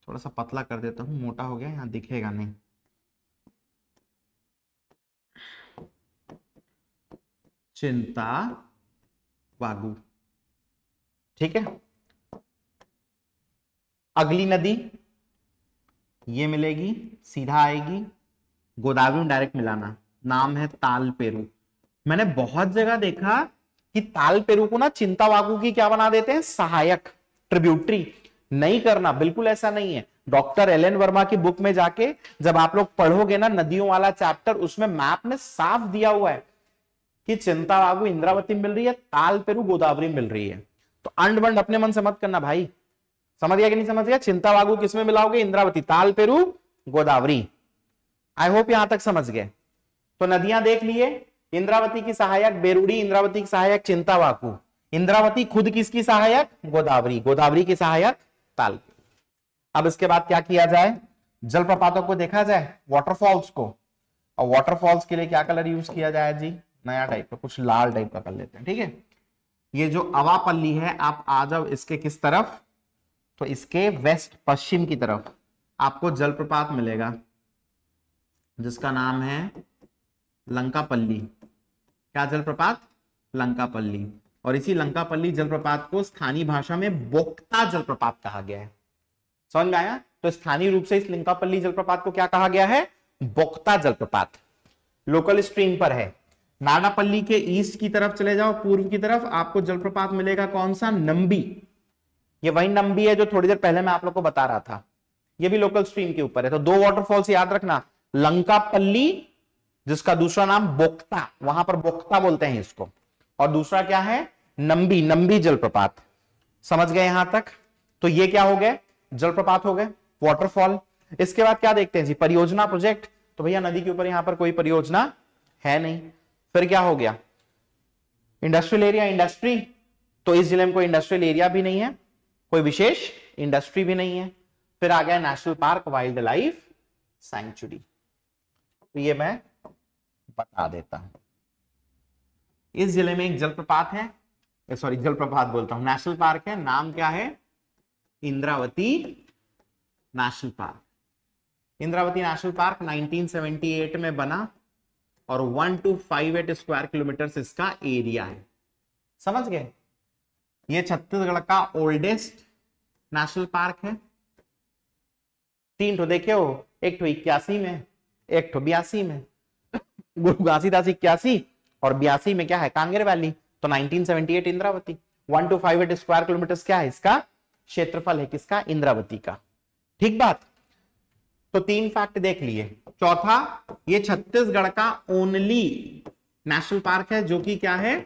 थोड़ा सा पतला कर देता हूँ, मोटा हो गया, यहाँ दिखेगा नहीं। चिंता वागु। ठीक है? अगली नदी ये मिलेगी, सीधा आएगी, गोदावरी में डायरेक्ट मिलाना। नाम है ताल पेरू। मैंने बहुत जगह देखा कि ताल पेरू को ना चिंता वागू की क्या बना देते हैं? सहायक ट्रिब्यूटरी नहीं करना, बिल्कुल ऐसा नहीं है। डॉक्टर एल एन वर्मा की बुक में जाके जब आप लोग पढ़ोगे ना, नदियों वाला चैप्टर उसमें मैप में साफ़ दिया हुआ है। कि चिंता वागू इंद्रावती मिल रही है, ताल पेरू गोदावरी मिल रही है। तो अंड बंड अपने मन से मत करना भाई। समझ गया कि नहीं समझ गया? चिंता वागू किसमें मिलाओगे? इंद्रावती। ताल पेरू गोदावरी। आई होप यहाँ तक समझ गए। तो नदियाँ देख लिए। इंद्रावती की सहायक बेरुड़ी इंद्रावती की सहायक चिंता वाकू इंद्रावती खुद किसकी सहायक? गोदावरी। गोदावरी की सहायक ताल अब इसके बाद क्या किया जाए? जलप्रपातों को देखा जाए वाटरफॉल्स को। और वाटरफॉल्स के लिए क्या कलर यूज़ किया जाए जी? नया टाइप का, कुछ लाल टाइप का कर लेते हैं, ठीक है? ये जो अवापल्ली है, आप आ जाओ इसके किस तरफ़? तो इसके वेस्ट पश्चिम की तरफ़ आपको जलप्रपात मिलेगा, जिसका नाम है लंकापल्ली। क्या जलप्रपात? लंकापल्ली। और इसी लंकापल्ली जलप्रपात को स्थानीय भाषा में बोक्ता जलप्रपात कहा गया है। समझ में आया? तो स्थानीय रूप से इस लंकापल्ली जलप्रपात को क्या कहा गया है? बोक्ता जलप्रपात। लोकल स्ट्रीम पर है। नाडापल्ली के ईस्ट की तरफ़ चले जाओ, पूर्व की तरफ़, आपको जलप्रपात मिलेगा कौन सा? नंबी। ये वही नंबी है जो थोड़ी देर पहले मैं आप लोग को बता रहा था। ये भी लोकल स्ट्रीम के ऊपर है। तो दो वाटरफॉल्स याद रखना। लंकापल्ली, जिसका दूसरा नाम बोक्ता, वहाँ पर बोक्ता बोलते हैं इसको। और दूसरा क्या है? नंबी नंबी जलप्रपात। समझ गए यहाँ तक? तो ये क्या हो गए? जलप्रपात हो गए वाटरफॉल इसके बाद क्या देखते हैं जी? परियोजना प्रोजेक्ट तो भैया नदी के ऊपर यहाँ पर कोई परियोजना है नहीं। फिर क्या हो गया? इंडस्ट्रियल एरिया इंडस्ट्री तो इस ज़िले में कोई इंडस्ट्रियल एरिया भी नहीं है, कोई विशेष इंडस्ट्री भी नहीं है। फिर आ गया national park wildlife sanctuary तो ये मैं बता देता हूँ। इस ज़िले में एक जलप्रपात है सॉरी जलप्रपात बोलता हूँ। नेशनल पार्क है, नाम क्या है? Indravati national park Indravati national park 1978 में बना। और one two five eight square kilometre इसका एरिया है। समझ गए? ये छत्तीसगढ़ का ओल्डेस्ट नेशनल पार्क है। तीन ठो देखे हो, एक ठो इक्यासी में, एक ठो बयासी में। गुरु घासीदास इक्यासी और बयासी में क्या है? कांगेर वैली। तो 1978 Indravati. One two five eight square kilometre क्या है इसका? क्षेत्रफल है किसका? इंद्रावती का। ठीक बात? तो तीन फैक्ट देख लिए। चौथा, ये छत्तीसगढ़ का ओनली नेशनल पार्क है, जो कि क्या है?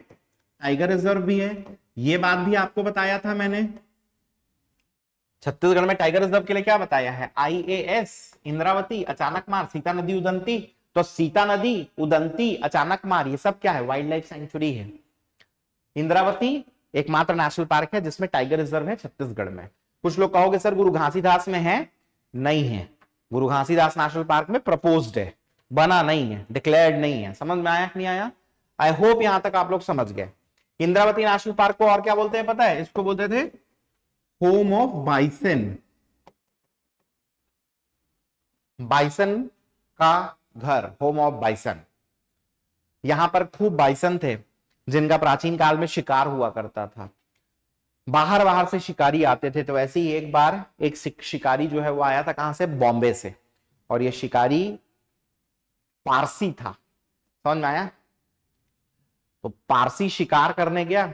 टाइगर रिज़र्व भी है। ये बात भी आपको बताया था मैंने। छत्तीसगढ़ में टाइगर रिज़र्व के लिए क्या बताया है? आईएएस इंद्रावती, अचानक मार, सीता नदी उदंती। तो सीता नदी, उदंती, अचानक मार, ये सब क्या है? वाइल्ड लाइफ सेंचुरी है। इंद्रावती एकमात्र नेशनल पार्क है, जिसमें टाइगर रिज़र्व है छत्तीसगढ़ में। कुछ लोग कहोगे, सर, गुरु घासीदास में है? नहीं है। गुरु घासीदास नेशनल पार्क में प्रपोज्ड है। बना नहीं है डिक्लेयर्ड नहीं है। समझ में आया नहीं आया? आई होप यहाँ तक आप लोग समझ गए। इंद्रावती नेशनल पार्क को और क्या बोलते हैं पता है? इसको बोलते थे होम ऑफ़ बाइसन बाइसन का घर होम ऑफ़ बाइसन यहाँ पर खूब बाइसन थे, जिनका प्राचीन काल में शिकार हुआ करता था। बाहर बाहर से शिकारी आते थे तो वैसे ही एक बार एक शिकारी जो है वो आया था कहाँ से? बॉम्बे से। और ये शिकारी पारसी था। समझ में आया? तो पारसी शिकार करने गया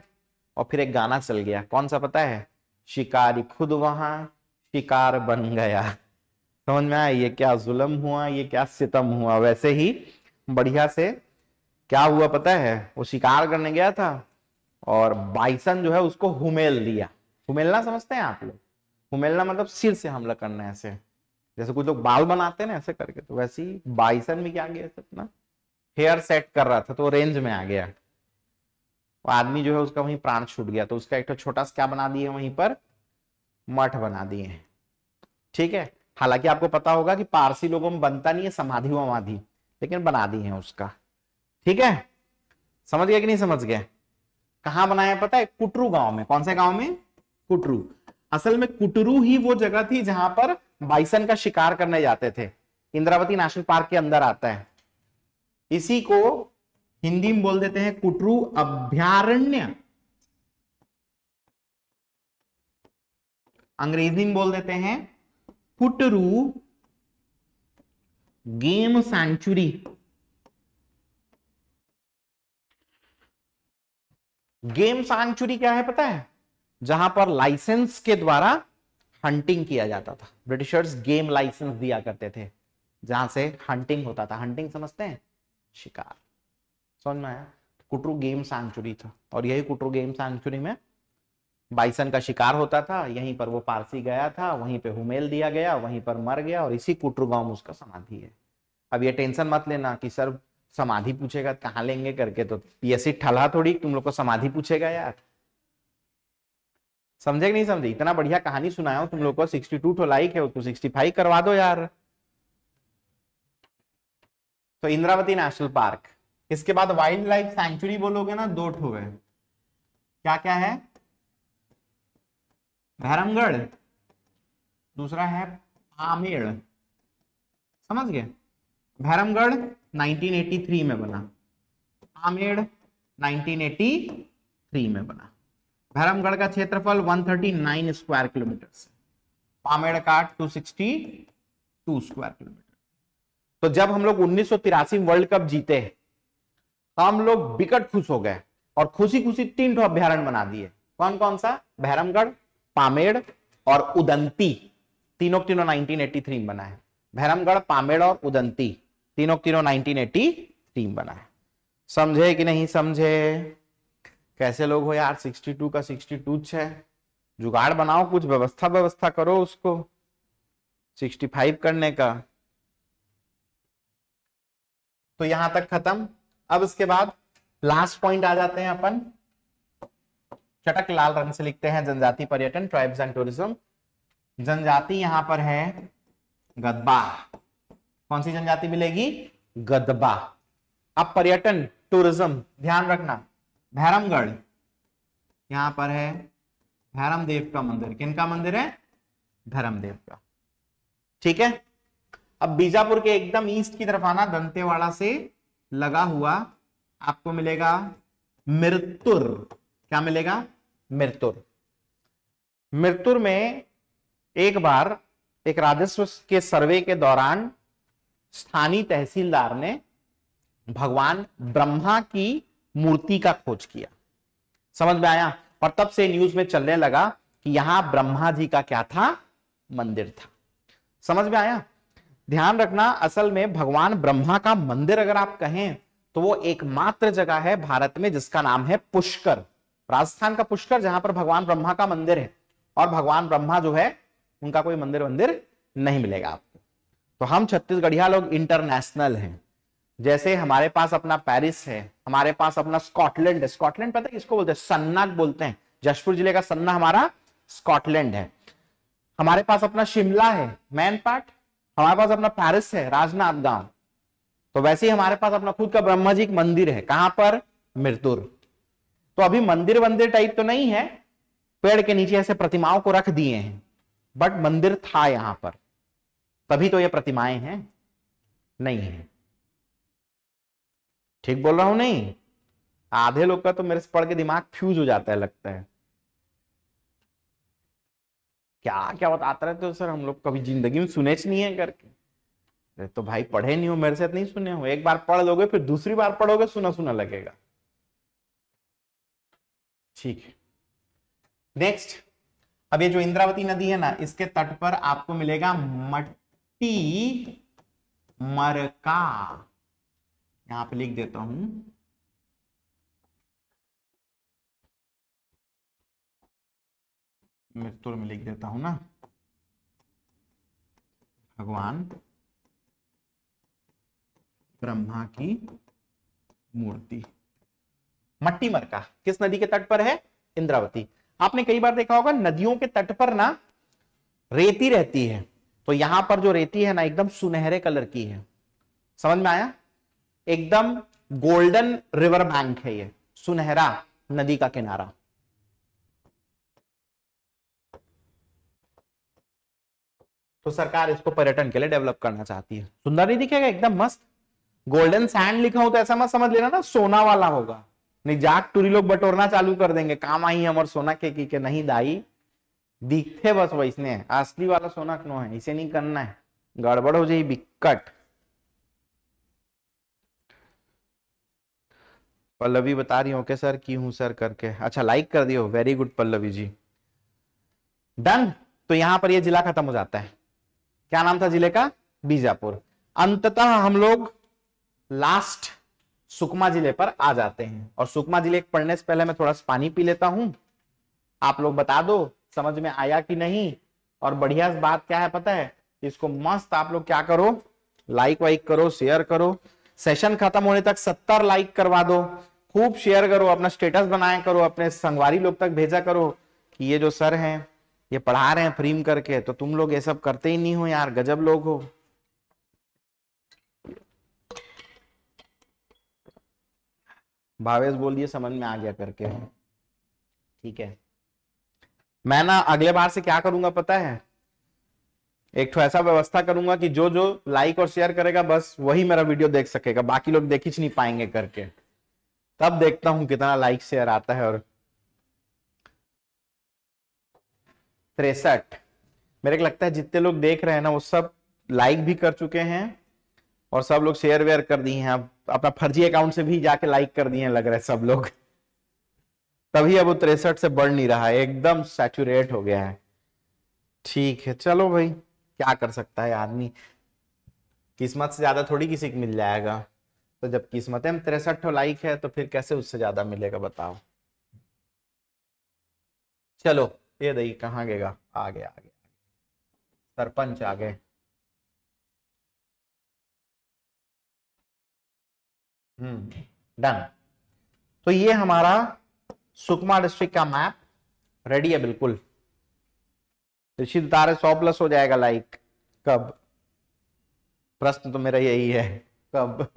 और फिर एक गाना चल गया। कौन सा पता है? शिकारी खुद वहाँ, शिकार बन गया। समझ में आया? ये क्या जुलम हुआ? ये क्या सितम हुआ? वैसे ही बढ़िया से क्या हुआ पता है? वो शिकार करने गया था। और बाइसन जो है उसको हुमेल दिया। हुमेलना समझते हैं आप लोग? हुमेलना मतलब सिर से हमला करना ऐसे। जैसे कुछ लोग बाल बनाते हैं ना ऐसे करके तो वैसे ही बाइसन भी क्या गया अपना? हेयर सेट कर रहा था तो रेंज में आ गया। आदमी जो है उसका वहीं प्राण छूट गया तो उसका एक तो छोटा सा क्या बना दिए वहीं पर? मठ बना दिए ठीक है? हालाँकि आपको पता होगा कि पारसी लोगों में बनता नहीं है, समाधि वमाधि लेकिन बना दी है उसका। ठीक है? समझ गया कि नहीं समझ गया कहाँ बनाया पता है? कुटरू गाँव में। कौन से गाँव में? कुटरू। असल में कुटरू ही वो जगह थी जहाँ पर बाइसन का शिकार करने जाते थे। इंद्रावती नेशनल पार्क के अंदर आता है। इसी को हिंदी में बोल देते हैं कुटरू अभ्यारण्य। अंग्रेज़ी में बोल देते हैं Kutru game sanctuary. Game sanctuary क्या है पता है? जहाँ पर लाइसेंस के द्वारा हंटिंग किया जाता था। ब्रिटिशर्स गेम लाइसेंस दिया करते थे, जहाँ से हंटिंग होता था। हंटिंग समझते हैं? शिकार। समझ में आया? कुटरू गेम सेंचुरी था। और यही कुटरू गेम सेंचुरी में बाइसन का शिकार होता था। यहीं पर वो पारसी गया था, वहीं पे हुमेल दिया गया, वहीं पर मर गया, और इसी कुटरू गाँव में उसका समाधि है। अब ये टेंशन मत लेना कि सर समाधि पूछेगा, कहाँ लेंगे करके? तो पीएससी ठला थोड़ी, तुम लोग को समाधि पूछेगा यार। समझे नहीं समझे? इतना बढ़िया कहानी सुनाया तुम लोग को, सिक्सटी टू लाइक है, उसको सिक्सटी फाइव करवा दो यार। तो इंद्रावती नेशनल पार्क। इसके बाद वाइल्ड लाइफ सेंचुरी बोलोगे ना, दो ठो है। क्या क्या है? भैरमगढ़ दूसरा है आमेड़ समझ गए? भैरमगढ़ 1983 में बना। आमेड़ 1983 में बना। भैरमगढ़ का क्षेत्रफल 139 स्क्वायर किलोमीटर से पामेड़ का 262 स्क्वायर किलोमीटर तो जब हम लोग उन्नीस वर्ल्ड कप जीते हम लोग बिकट खुश हो गए और खुशी खुशी तीन ठो अभ्यारण बना दिए। कौन कौन सा? भैरमगढ़, पामेड़ और उदंती। तीनों तीनों 1983 में बना है। भैरमगढ़, पामेड़ और उदंती। तीनों तीनों 1983 में बना है। समझे कि नहीं समझे? कैसे लोग हो यार? 62 का 62 है। जुगाड़ बनाओ, कुछ व्यवस्था व्यवस्था करो उसको। 65 करने का। तो यहाँ तक खत्म। अब इसके बाद लास्ट पॉइंट आ जाते हैं अपन। चटक लाल रंग से लिखते हैं, जनजाति पर्यटन ट्राइब्स एंड टूरिज़्म जनजाति यहाँ पर है गदबा कौन सी जनजाति मिलेगी? गदबा। अब पर्यटन टूरिज़्म ध्यान रखना। भैरमगढ़। यहाँ पर है भैरमदेव का मंदिर। किन का मंदिर है? धर्म देव का। ठीक है? अब बीजापुर के एकदम ईस्ट की तरफ़ आना। दंतेवाड़ा से लगा हुआ आपको मिलेगा मृत्युर क्या मिलेगा? मृतुर मृतुर में एक बार एक राजस्व के सर्वे के दौरान स्थानीय तहसीलदार ने भगवान ब्रह्मा की मूर्ति का खोज किया। समझ में आया? और तब से न्यूज़ में चलने लगा कि यहाँ ब्रह्मा जी का क्या था? मंदिर था। समझ में आया? ध्यान रखना, असल में भगवान ब्रह्मा का मंदिर अगर आप कहें तो वो एकमात्र जगह है भारत में जिसका नाम है पुष्कर। राजस्थान का पुष्कर, जहाँ पर भगवान ब्रह्मा का मंदिर है। और भगवान ब्रह्मा जो है, उनका कोई मंदिर मंदिर नहीं मिलेगा आपको। तो हम छत्तीसगढ़िया लोग इंटरनेशनल हैं। जैसे हमारे पास अपना पेरिस है, हमारे पास अपना स्कॉटलैंड है। स्कॉटलैंड पता है किसको बोलते हैं? सन्ना बोलते हैं। जशपुर ज़िले का सन्ना हमारा स्कॉटलैंड है। हमारे पास अपना शिमला है मैन पार्ट हमारे पास अपना पेरिस है राजनाथ गाँव तो वैसे ही हमारे पास अपना खुद का ब्रह्मा जी मंदिर है। कहाँ पर? मृतुर तो अभी मंदिर वंदिर टाइप तो नहीं है। पेड़ के नीचे ऐसे प्रतिमाओं को रख दिए हैं। बट मंदिर था यहाँ पर। तभी तो ये प्रतिमाएँ हैं। नहीं है। ठीक बोल रहा हूँ नहीं? आधे लोग का तो मेरे से पढ़ के दिमाग फ्यूज हो जाता है, लगता है। क्या क्या बताता रहते हो सर? हम लोग कभी ज़िंदगी में सुने नहीं है करके। तो भाई पढ़े नहीं हो, मेरे से नहीं सुने हो। एक बार पढ़ लोगे, फिर दूसरी बार पढ़ोगे सुना सुना लगेगा। ठीक है। नेक्स्ट अब ये जो इंद्रावती नदी है ना, इसके तट पर आपको मिलेगा मट्टी मरका। यहाँ पे लिख देता हूँ। मृत्युर में लिख देता हूँ ना। भगवान ब्रह्मा की मूर्ति। मट्टी मरका, किस नदी के तट पर है? इंद्रावती। आपने कई बार देखा होगा, नदियों के तट पर ना रेती रहती है। तो यहाँ पर जो रेती है ना, एकदम सुनहरे कलर की है। समझ में आया? एकदम गोल्डन रिवर बैंक है ये, सुनहरा नदी का किनारा। तो सरकार इसको पर्यटन के लिए डेवलप करना चाहती है। सुंदर नहीं दिखेगा? एकदम मस्त। गोल्डन सैंड लिखा हो तो ऐसा मत समझ लेना ना, सोना वाला होगा। नहीं, जाग टूरी लोग बटोरना चालू कर देंगे। काम आई हमार सोना के, की, के, नहीं दाई। दिखते बस वैसने असली वाला सोना क्यों है? इसे नहीं करना है। गड़बड़ हो जाए बिकट। पल्लवी बता रही हो के सर, की हूँ सर करके। अच्छा लाइक कर दियो। Very good Pallavi ji. Done तो यहाँ पर ये जिला खत्म हो जाता है। क्या नाम था ज़िले का? बीजापुर। अंततः हम लोग लास्ट सुकमा ज़िले पर आ जाते हैं। और सुकमा ज़िले पढ़ने से पहले मैं थोड़ा सा पानी पी लेता हूँ। आप लोग बता दो समझ में आया कि नहीं? और बढ़िया बात क्या है पता है? इसको मस्त आप लोग क्या करो? लाइक वाइक करो शेयर करो। सेशन खत्म होने तक सत्तर लाइक करवा दो। खूब शेयर करो, अपना स्टेटस बनाया करो, अपने संगवारी लोग तक भेजा करो कि ये जो सर हैं, ये पढ़ा रहे हैं फ्रीम करके तो तुम लोग ये सब करते ही नहीं हो यार, गजब लोग हो। भावेश बोल दिए, समझ में आ गया करके। ठीक है। मैं ना अगले बार से क्या करूँगा पता है? एक तो ऐसा व्यवस्था करूँगा कि जो जो लाइक और शेयर करेगा, बस वही मेरा वीडियो देख सकेगा। बाकी लोग देख ही नहीं पाएँगे करके। तब देखता हूँ कितना लाइक शेयर आता है और तिरसठ। मेरे को लगता है जितने लोग देख रहे हैं ना, वो सब लाइक भी कर चुके हैं और सब लोग शेयर वेयर कर दिए हैं। अपना फर्जी अकाउंट से भी जाके लाइक कर दिए लग रहा है सब लोग। तभी अब वो तिरसठ से बढ़ नहीं रहा है, एकदम सैचुरेट हो गया है। ठीक है, चलो भाई, क्या कर सकता है आदमी? किस्मत से ज़्यादा थोड़ी किसी को मिल जाएगा। तो जब किस्मत में तिरसठ लाइक है तो फिर कैसे उससे ज़्यादा मिलेगा, बताओ। चलो, ये दही कहाँ गएगा आ गया आ गया सरपंच आ गए। हम्म डन तो ये हमारा सुकमा डिस्ट्रिक्ट का मैप रेडी है बिल्कुल. ऋषि तारे सौ प्लस हो जाएगा लाइक कब? प्रश्न तो मेरा यही है. कब?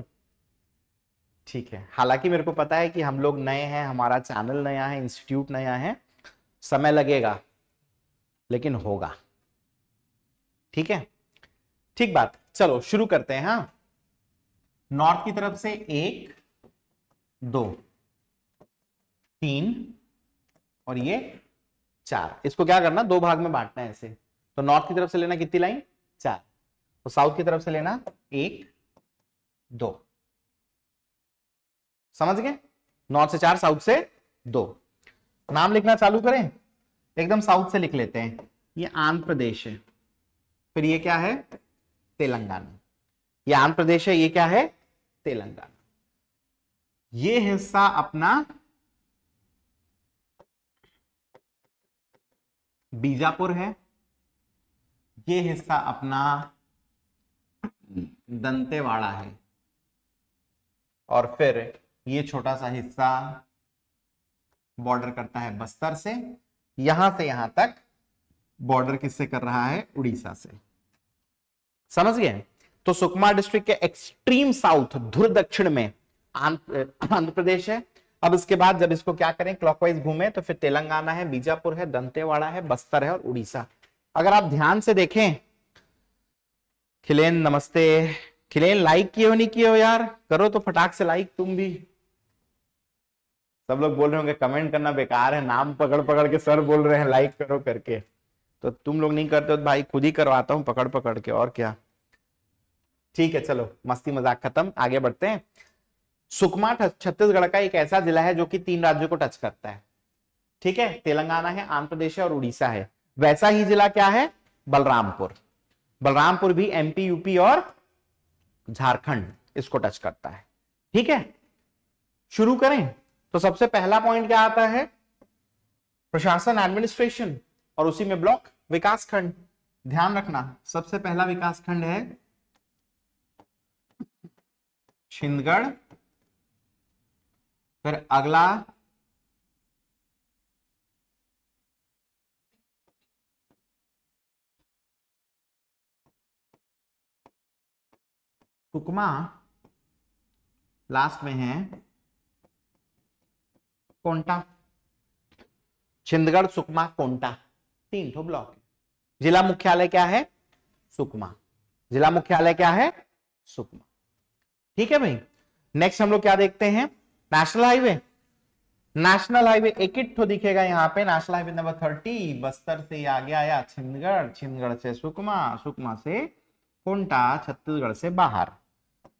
ठीक है. हालाँकि मेरे को पता है कि हम लोग नए हैं, हमारा चैनल नया है इंस्टीट्यूट नया है. समय लगेगा, लेकिन होगा. ठीक है? ठीक बात. चलो, शुरू करते हैं हाँ. नॉर्थ की तरफ़ से एक, दो. तीन और ये चार। इसको क्या करना? दो भाग में बांटना है ऐसे तो नॉर्थ की तरफ़ से लेना कितनी लाइन चार। तो साउथ की तरफ़ से लेना एक, दो। समझ गए? नॉर्थ से चार साउथ से दो। नाम लिखना चालू करें। एकदम साउथ से लिख लेते हैं। ये आंध्र प्रदेश है। फिर ये क्या है? तेलंगाना। ये आंध्र प्रदेश है, ये क्या है? तेलंगाना। ये हिस्सा अपना बीजापुर है। ये हिस्सा अपना दंतेवाड़ा है। और फिर ये छोटा सा हिस्सा बॉर्डर करता है बस्तर से। यहाँ से यहाँ तक बॉर्डर किससे कर रहा है? उड़ीसा से। समझ गए? तो सुकमा डिस्ट्रिक्ट के एक्सट्रीम साउथ धुर दक्षिण में आंध्र प्रदेश है। अब इसके बाद जब इसको क्या करें क्लॉकवाइज घूमे तो फिर तेलंगाना है, बीजापुर है, दंतेवाड़ा है, बस्तर है और उड़ीसा। अगर आप ध्यान से देखें, खिलेन, नमस्ते। खिलेन लाइक किए हो, नहीं किए हो यार? करो तो फटाक से लाइक तुम भी। सब लोग बोल रहे होंगे कमेंट करना बेकार है, नाम पकड़ पकड़ के सर बोल रहे हैं लाइक करो करके। तो तुम लोग नहीं करते हो तो भाई खुद ही करवाता हूँ पकड़ पकड़ के, और क्या? ठीक है, चलो मस्ती मज़ाक खत्म, आगे बढ़ते हैं। सुकमा छत्तीसगढ़ का एक ऐसा जिला है जो कि तीन राज्यों को टच करता है। ठीक है? तेलंगाना है, आंध्र प्रदेश है और उड़ीसा है। वैसा ही जिला क्या है? बलरामपुर। बलरामपुर भी एमपी यूपी और झारखंड इसको टच करता है। ठीक है? शुरू करें। तो सबसे पहला पॉइंट क्या आता है? प्रशासन एडमिनिस्ट्रेशन और उसी में ब्लॉक विकास खंड ध्यान रखना, सबसे पहला विकास खंड है छिंदगढ़। फिर अगला। सुकमा लास्ट में है। कोंटा। छिंदगढ़ सुकमा कोंटा। तीन ठो ब्लॉक जिला मुख्यालय क्या है? सुकमा। जिला मुख्यालय क्या है? सुकमा। ठीक है भाई। नेक्स्ट हम लोग क्या देखते हैं? नेशनल हाईवे नेशनल हाईवे एक ठो दिखेगा यहाँ पे। National highway number thirty Bastar से आगे आया, छिंदगढ़। छिंदगढ़ से सुकमा सुकमा से कोंटा, छत्तीसगढ़ से बाहर।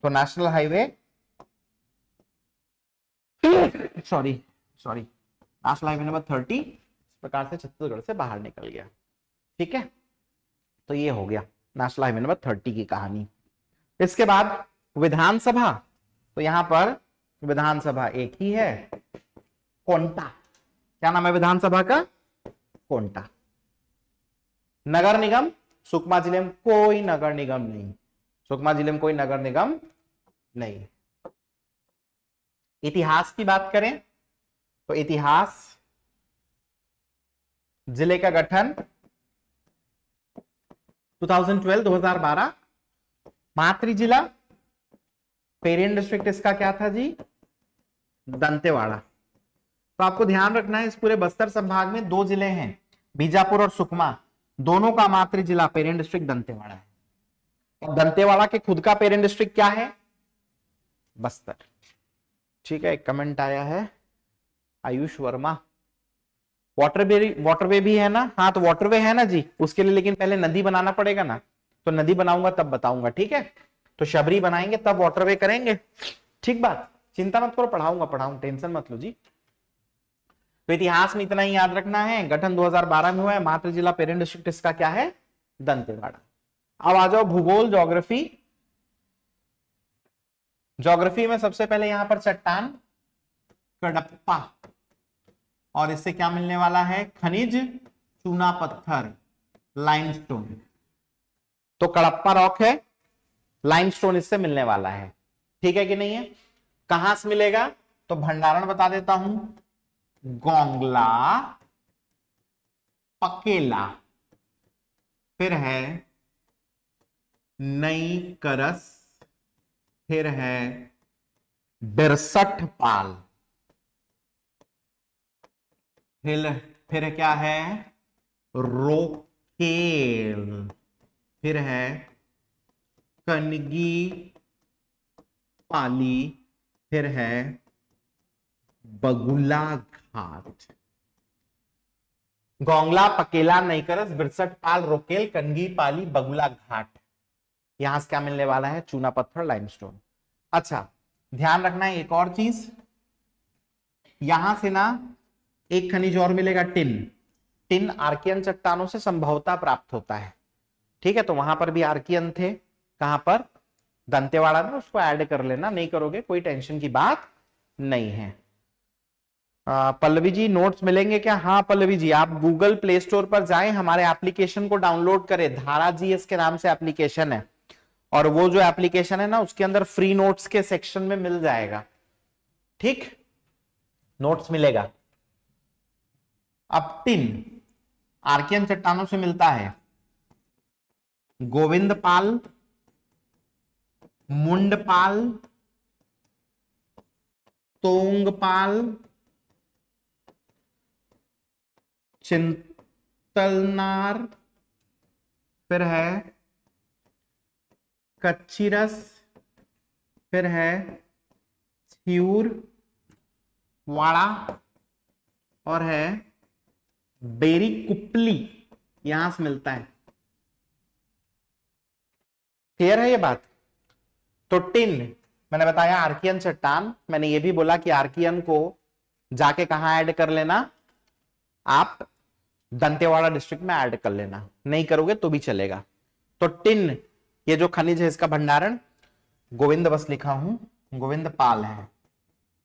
तो national highway sorry sorry national highway number thirty इस प्रकार से छत्तीसगढ़ से बाहर निकल गया। ठीक है? तो ये हो गया नेशनल हाईवे नंबर थर्टी की कहानी। इसके बाद विधानसभा तो यहाँ पर विधानसभा एक ही है। कोंटा। क्या नाम है विधानसभा का? कोंटा। नगर निगम? सुकमा ज़िले में कोई नगर निगम नहीं। सुकमा ज़िले में कोई नगर निगम नहीं। इतिहास की बात करें तो इतिहास ज़िले का गठन 2012 2012 मातृ जिला, पेरियन डिस्ट्रिक्ट इसका क्या था जी? दंतेवाड़ा। तो आपको ध्यान रखना है, इस पूरे बस्तर संभाग में दो ज़िले हैं, बीजापुर और सुकमा। दोनों का मातृ जिला पेरियन डिस्ट्रिक्ट दंतेवाड़ा है। और दंतेवाड़ा के खुद का पेरेंट डिस्ट्रिक्ट क्या है? बस्तर। ठीक है, एक कमेंट आया है, आयुष वर्मा। वाटरवे वाटरवे भी है ना? हाँ तो वाटरवे है ना जी? उसके लिए लेकिन पहले नदी बनाना पड़ेगा ना। तो नदी बनाऊँगा, तब बताऊँगा, ठीक है? तो शबरी बनाएँगे, तब वाटरवे करेंगे। ठीक बात? चिंता मत करो, पढ़ाऊँगा पढ़ाऊँगा टेंशन मत लो जी। तो इतिहास में इतना ही याद रखना है। गठन 2012 में हुआ है, मात्र जिला पेरेंट डिस्ट्रिक्ट इसका क्या है? दंतेवाड़ा। अब आ जाओ भूगोल, ज्योग्राफी। ज्योग्राफी में सबसे पहले यहाँ पर चट्टान, कडप्पा। और इससे क्या मिलने वाला है? खनिज, चूना पत्थर लाइमस्टोन तो कडप्पा रॉक है लाइमस्टोन इससे मिलने वाला है। ठीक है कि नहीं है? कहाँ से मिलेगा? तो भंडारण बता देता हूँ। गोंगला, पकेला। फिर है नई करस, फिर है बिरसठ पाल। फिर फिर क्या है? रोकेल। फिर है कनगी, पाली। फिर है बगुला घाट गोंगला पकेला नईकरस बिरसठ पाल रोकेल कनगी पाली बगुला घाट यहाँ से क्या मिलने वाला है? चूना पत्थर लाइमस्टोन अच्छा ध्यान रखना है एक और चीज़। यहाँ से ना एक खनिज और मिलेगा, टिन। टिन आर्कियन चट्टानों से संभवता प्राप्त होता है। ठीक है तो वहाँ पर भी आर्कियन थे। कहाँ पर? दंतेवाड़ा में, उसको ऐड कर लेना, नहीं करोगे, कोई टेंशन की बात नहीं है। पल्लवी जी नोट्स मिलेंगे क्या? हाँ पल्लवी जी, आप गूगल प्ले स्टोर पर जाएँ, हमारे एप्लीकेशन को डाउनलोड करें। धारा जीएस के नाम से एप्लीकेशन है। और वो जो एप्लीकेशन है ना, उसके अंदर फ्री नोट्स के सेक्शन में मिल जाएगा। ठीक? नोट्स मिलेगा। अब टिन आर्कियन चट्टानों से मिलता है। गोविंद पाल मुंडपाल, तोंगपाल, चिंतलनार, फिर है कच्ची रस फिर है छ्यूर वाड़ा और है बेरी कुपली, यहाँ से मिलता है। क्लियर है ये बात? तो टिन, मैंने बताया आर्कियन चट्टान मैंने ये भी बोला कि आर्कियन को जाके कहा ऐड कर लेना? आप दंतेवाड़ा डिस्ट्रिक्ट में ऐड कर लेना। नहीं करोगे तो भी चलेगा। तो टिन, ये जो खनिज है इसका भंडारण, गोविंद बस लिखा हूँ, गोविंद पाल है।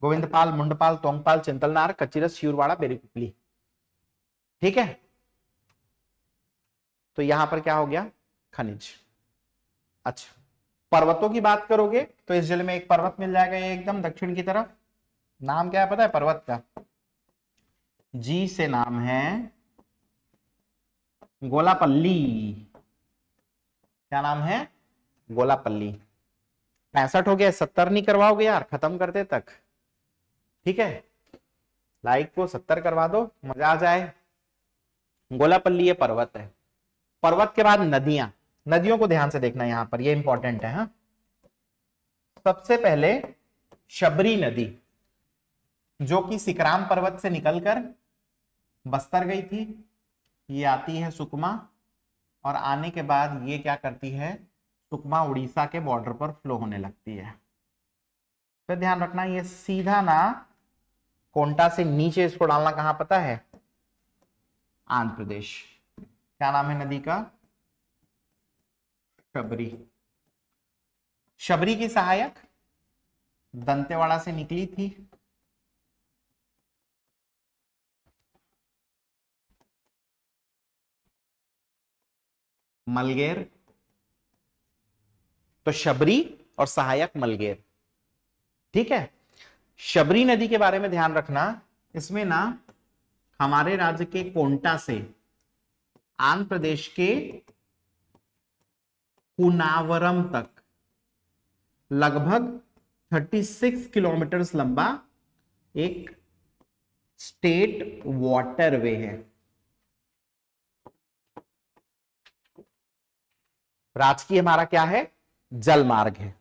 गोविंद पाल, मुंडपाल, तोंगपाल, चिंतलनार, कचिरस, शिवरवाड़ा, बेरीकुपली। ठीक है? तो यहाँ पर क्या हो गया? खनिज। अच्छा। पर्वतों की बात करोगे तो इस ज़िले में एक पर्वत मिल जाएगा ये एकदम दक्षिण की तरफ़। नाम क्या है पता है? पर्वत का। जी से नाम है गोलापल्ली। क्या नाम है? गोलापल्ली। पैंसठ हो गया, सत्तर नहीं करवाओगे यार, खत्म करते तक। ठीक है? लाइक को सत्तर करवा दो, मज़ा आ जाए। गोलापल्ली ये पर्वत है। पर्वत के बाद नदियाँ। नदियों को ध्यान से देखना यहाँ पर, ये इंपॉर्टेंट है, हा? सबसे पहले शबरी नदी, जो कि सिकराम पर्वत से निकलकर बस्तर गई थी, ये आती है सुकमा, और आने के बाद ये क्या करती है, सुकमा उड़ीसा के बॉर्डर पर फ्लो होने लगती है। फिर ध्यान रखना, ये सीधा ना कोंटा से नीचे, इसको डालना कहाँ पता है? आंध्र प्रदेश। क्या नाम है नदी का? शबरी। शबरी की सहायक दंतेवाड़ा से निकली थी। मलगेर। तो शबरी और सहायक मलगेर। ठीक है? शबरी नदी के बारे में ध्यान रखना। इसमें ना हमारे राज्य के कोंटा से आंध्र प्रदेश के कुनावरम तक। लगभग 36 किलोमीटर लंबा एक स्टेट वाटरवे है। राजकीय हमारा क्या है? जल मार्ग है।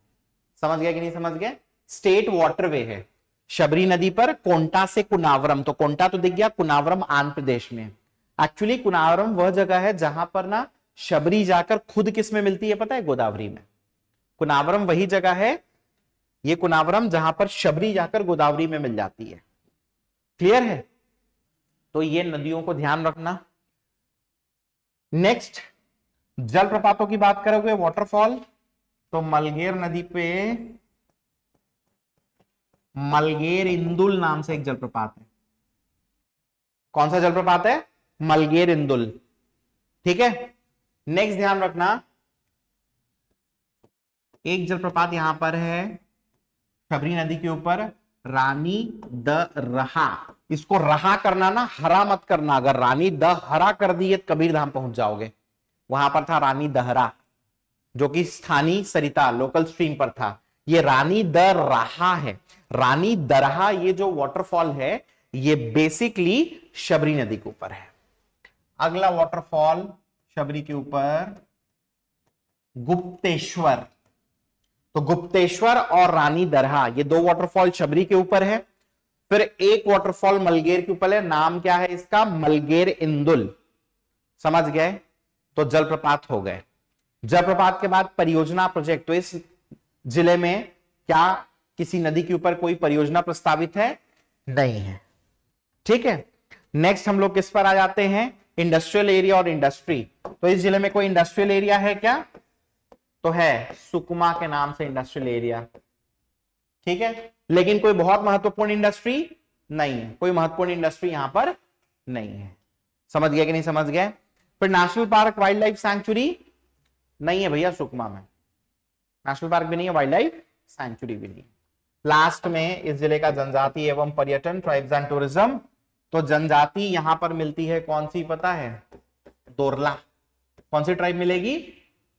समझ गया कि नहीं समझ गया स्टेट वाटरवे है। शबरी नदी पर कोंटा से कुनावरम तो कोंटा तो दिख गया कुनावरम आंध्र प्रदेश में। एक्चुअली कुनावरम वह जगह है जहाँ पर ना शबरी जाकर खुद किसमें मिलती है पता है? गोदावरी में। कुनावरम वही जगह है। ये कुनावरम जहाँ पर शबरी जाकर गोदावरी में मिल जाती है। क्लियर है? तो ये नदियों को ध्यान रखना। नेक्स्ट जलप्रपातों की बात करोगे वाटरफॉल तो मलगेर नदी पे मलगेर इंदुल नाम से एक जलप्रपात है। कौन सा जलप्रपात है? मलगेर इंदुल। ठीक है? नेक्स्ट ध्यान रखना। एक जलप्रपात यहाँ पर है, शबरी नदी के ऊपर, रानी द रहा। इसको रहा करना ना, हरा मत करना। अगर रानी द हरा कर दिए तो कबीर धाम पहुँच जाओगे। वहाँ पर था रानी दहरा, जो कि स्थानीय सरिता लोकल स्ट्रीम पर था। ये रानी द रहा है। रानी दरहा, ये जो वाटरफॉल है, ये बेसिकली शबरी नदी के ऊपर है। अगला वाटरफॉल शबरी के ऊपर गुप्तेश्वर। तो गुप्तेश्वर और रानी दरहा, ये दो वाटरफॉल शबरी के ऊपर है, फिर एक वाटरफॉल मलगेर के ऊपर है, नाम क्या है इसका? मलगेर इंदुल। समझ गए? तो जलप्रपात हो गए। जलप्रपात के बाद परियोजना प्रोजेक्ट तो इस ज़िले में क्या किसी नदी के ऊपर कोई परियोजना प्रस्तावित है? नहीं है। ठीक है? नेक्स्ट हम लोग किस पर आ जाते हैं? इंडस्ट्रियल एरिया और इंडस्ट्री तो इस ज़िले में कोई इंडस्ट्रियल एरिया है क्या? तो है सुकमा के नाम से इंडस्ट्रियल एरिया ठीक है? लेकिन कोई बहुत महत्वपूर्ण इंडस्ट्री नहीं है. कोई महत्वपूर्ण इंडस्ट्री यहाँ पर नहीं है. समझ गया कि नहीं समझ गया फिर national park wildlife sanctuary नहीं है भैया सुकमा में. नेशनल पार्क भी नहीं है वाइल्ड लाइफ सेंचुरी भी नहीं लास्ट में इस ज़िले का जनजाति एवं पर्यटन ट्राइब्स एंड टूरिज़्म तो जनजाति यहाँ पर मिलती है, कौन सी पता है? दोरला। कौन सी ट्राइब मिलेगी?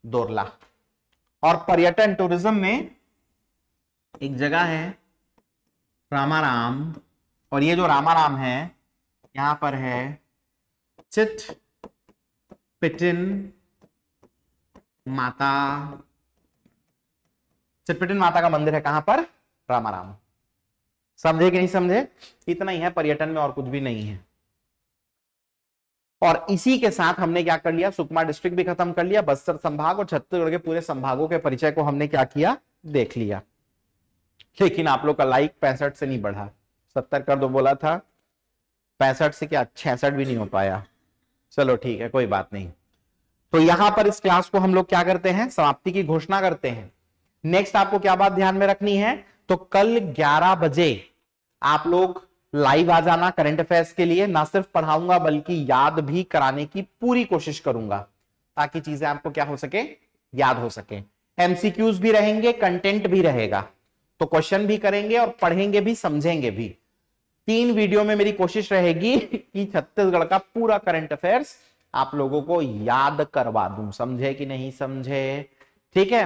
दोरला। और पर्यटन टूरिज़्म में एक जगह है, रामाराम। और ये जो रामाराम है, यहाँ पर है चित, पिटिन, माता। चिटपिटिन माता का मंदिर है कहाँ पर? रामाराम। समझे कि नहीं समझे? इतना ही है, पर्यटन में और कुछ भी नहीं है। और इसी के साथ हमने क्या कर लिया? सुकमा डिस्ट्रिक्ट भी खत्म कर लिया। बस्तर संभाग और छत्तीसगढ़ के पूरे संभागों के परिचय को हमने क्या किया? देख लिया। लेकिन आप लोग का लाइक पैंसठ से नहीं बढ़ा। सत्तर कर दो बोला था। पैंसठ से क्या? छियासठ भी नहीं हो पाया। चलो ठीक है, कोई बात नहीं। तो यहाँ पर इस क्लास को हम लोग क्या करते हैं? समाप्ति की घोषणा करते हैं। नेक्स्ट आपको क्या बात ध्यान में रखनी है? तो कल 11 बजे आप लोग लाइव आ जाना करंट अफेयर्स के लिए। ना सिर्फ़ पढ़ाऊँगा, बल्कि याद भी कराने की पूरी कोशिश करूँगा, ताकि चीज़ें आपको क्या हो सके, याद हो सके। एमसीक्यूज भी रहेंगे कंटेंट भी रहेगा। तो क्वेश्चन भी करेंगे और पढ़ेंगे भी, समझेंगे भी। तीन वीडियो में मेरी कोशिश रहेगी कि छत्तीसगढ़ का पूरा करंट अफेयर्स आप लोगों को याद करवा दूँ। समझे कि नहीं समझे? ठीक है?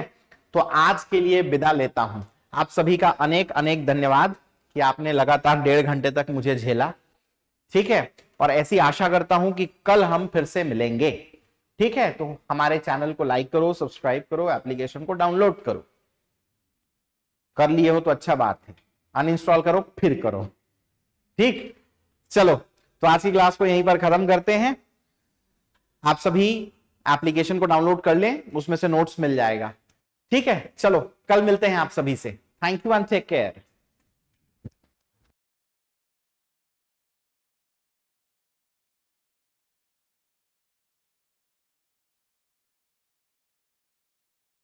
तो आज के लिए विदा लेता हूँ। आप सभी का अनेक अनेक धन्यवाद कि आपने लगातार डेढ़ घंटे तक मुझे झेला। ठीक है? और ऐसी आशा करता हूँ कि कल हम फिर से मिलेंगे। ठीक है? तो हमारे चैनल को लाइक करो, सब्सक्राइब करो, एप्लीकेशन को डाउनलोड करो। कर लिए हो तो अच्छा बात है। अनइंस्टॉल करो, फिर करो। ठीक? चलो तो आज की क्लास को यहीं पर खत्म करते हैं। आप सभी एप्लीकेशन को डाउनलोड कर लें, उसमें से नोट्स मिल जाएगा। ठीक है चलो कल मिलते हैं आप सभी से। Thank you and take care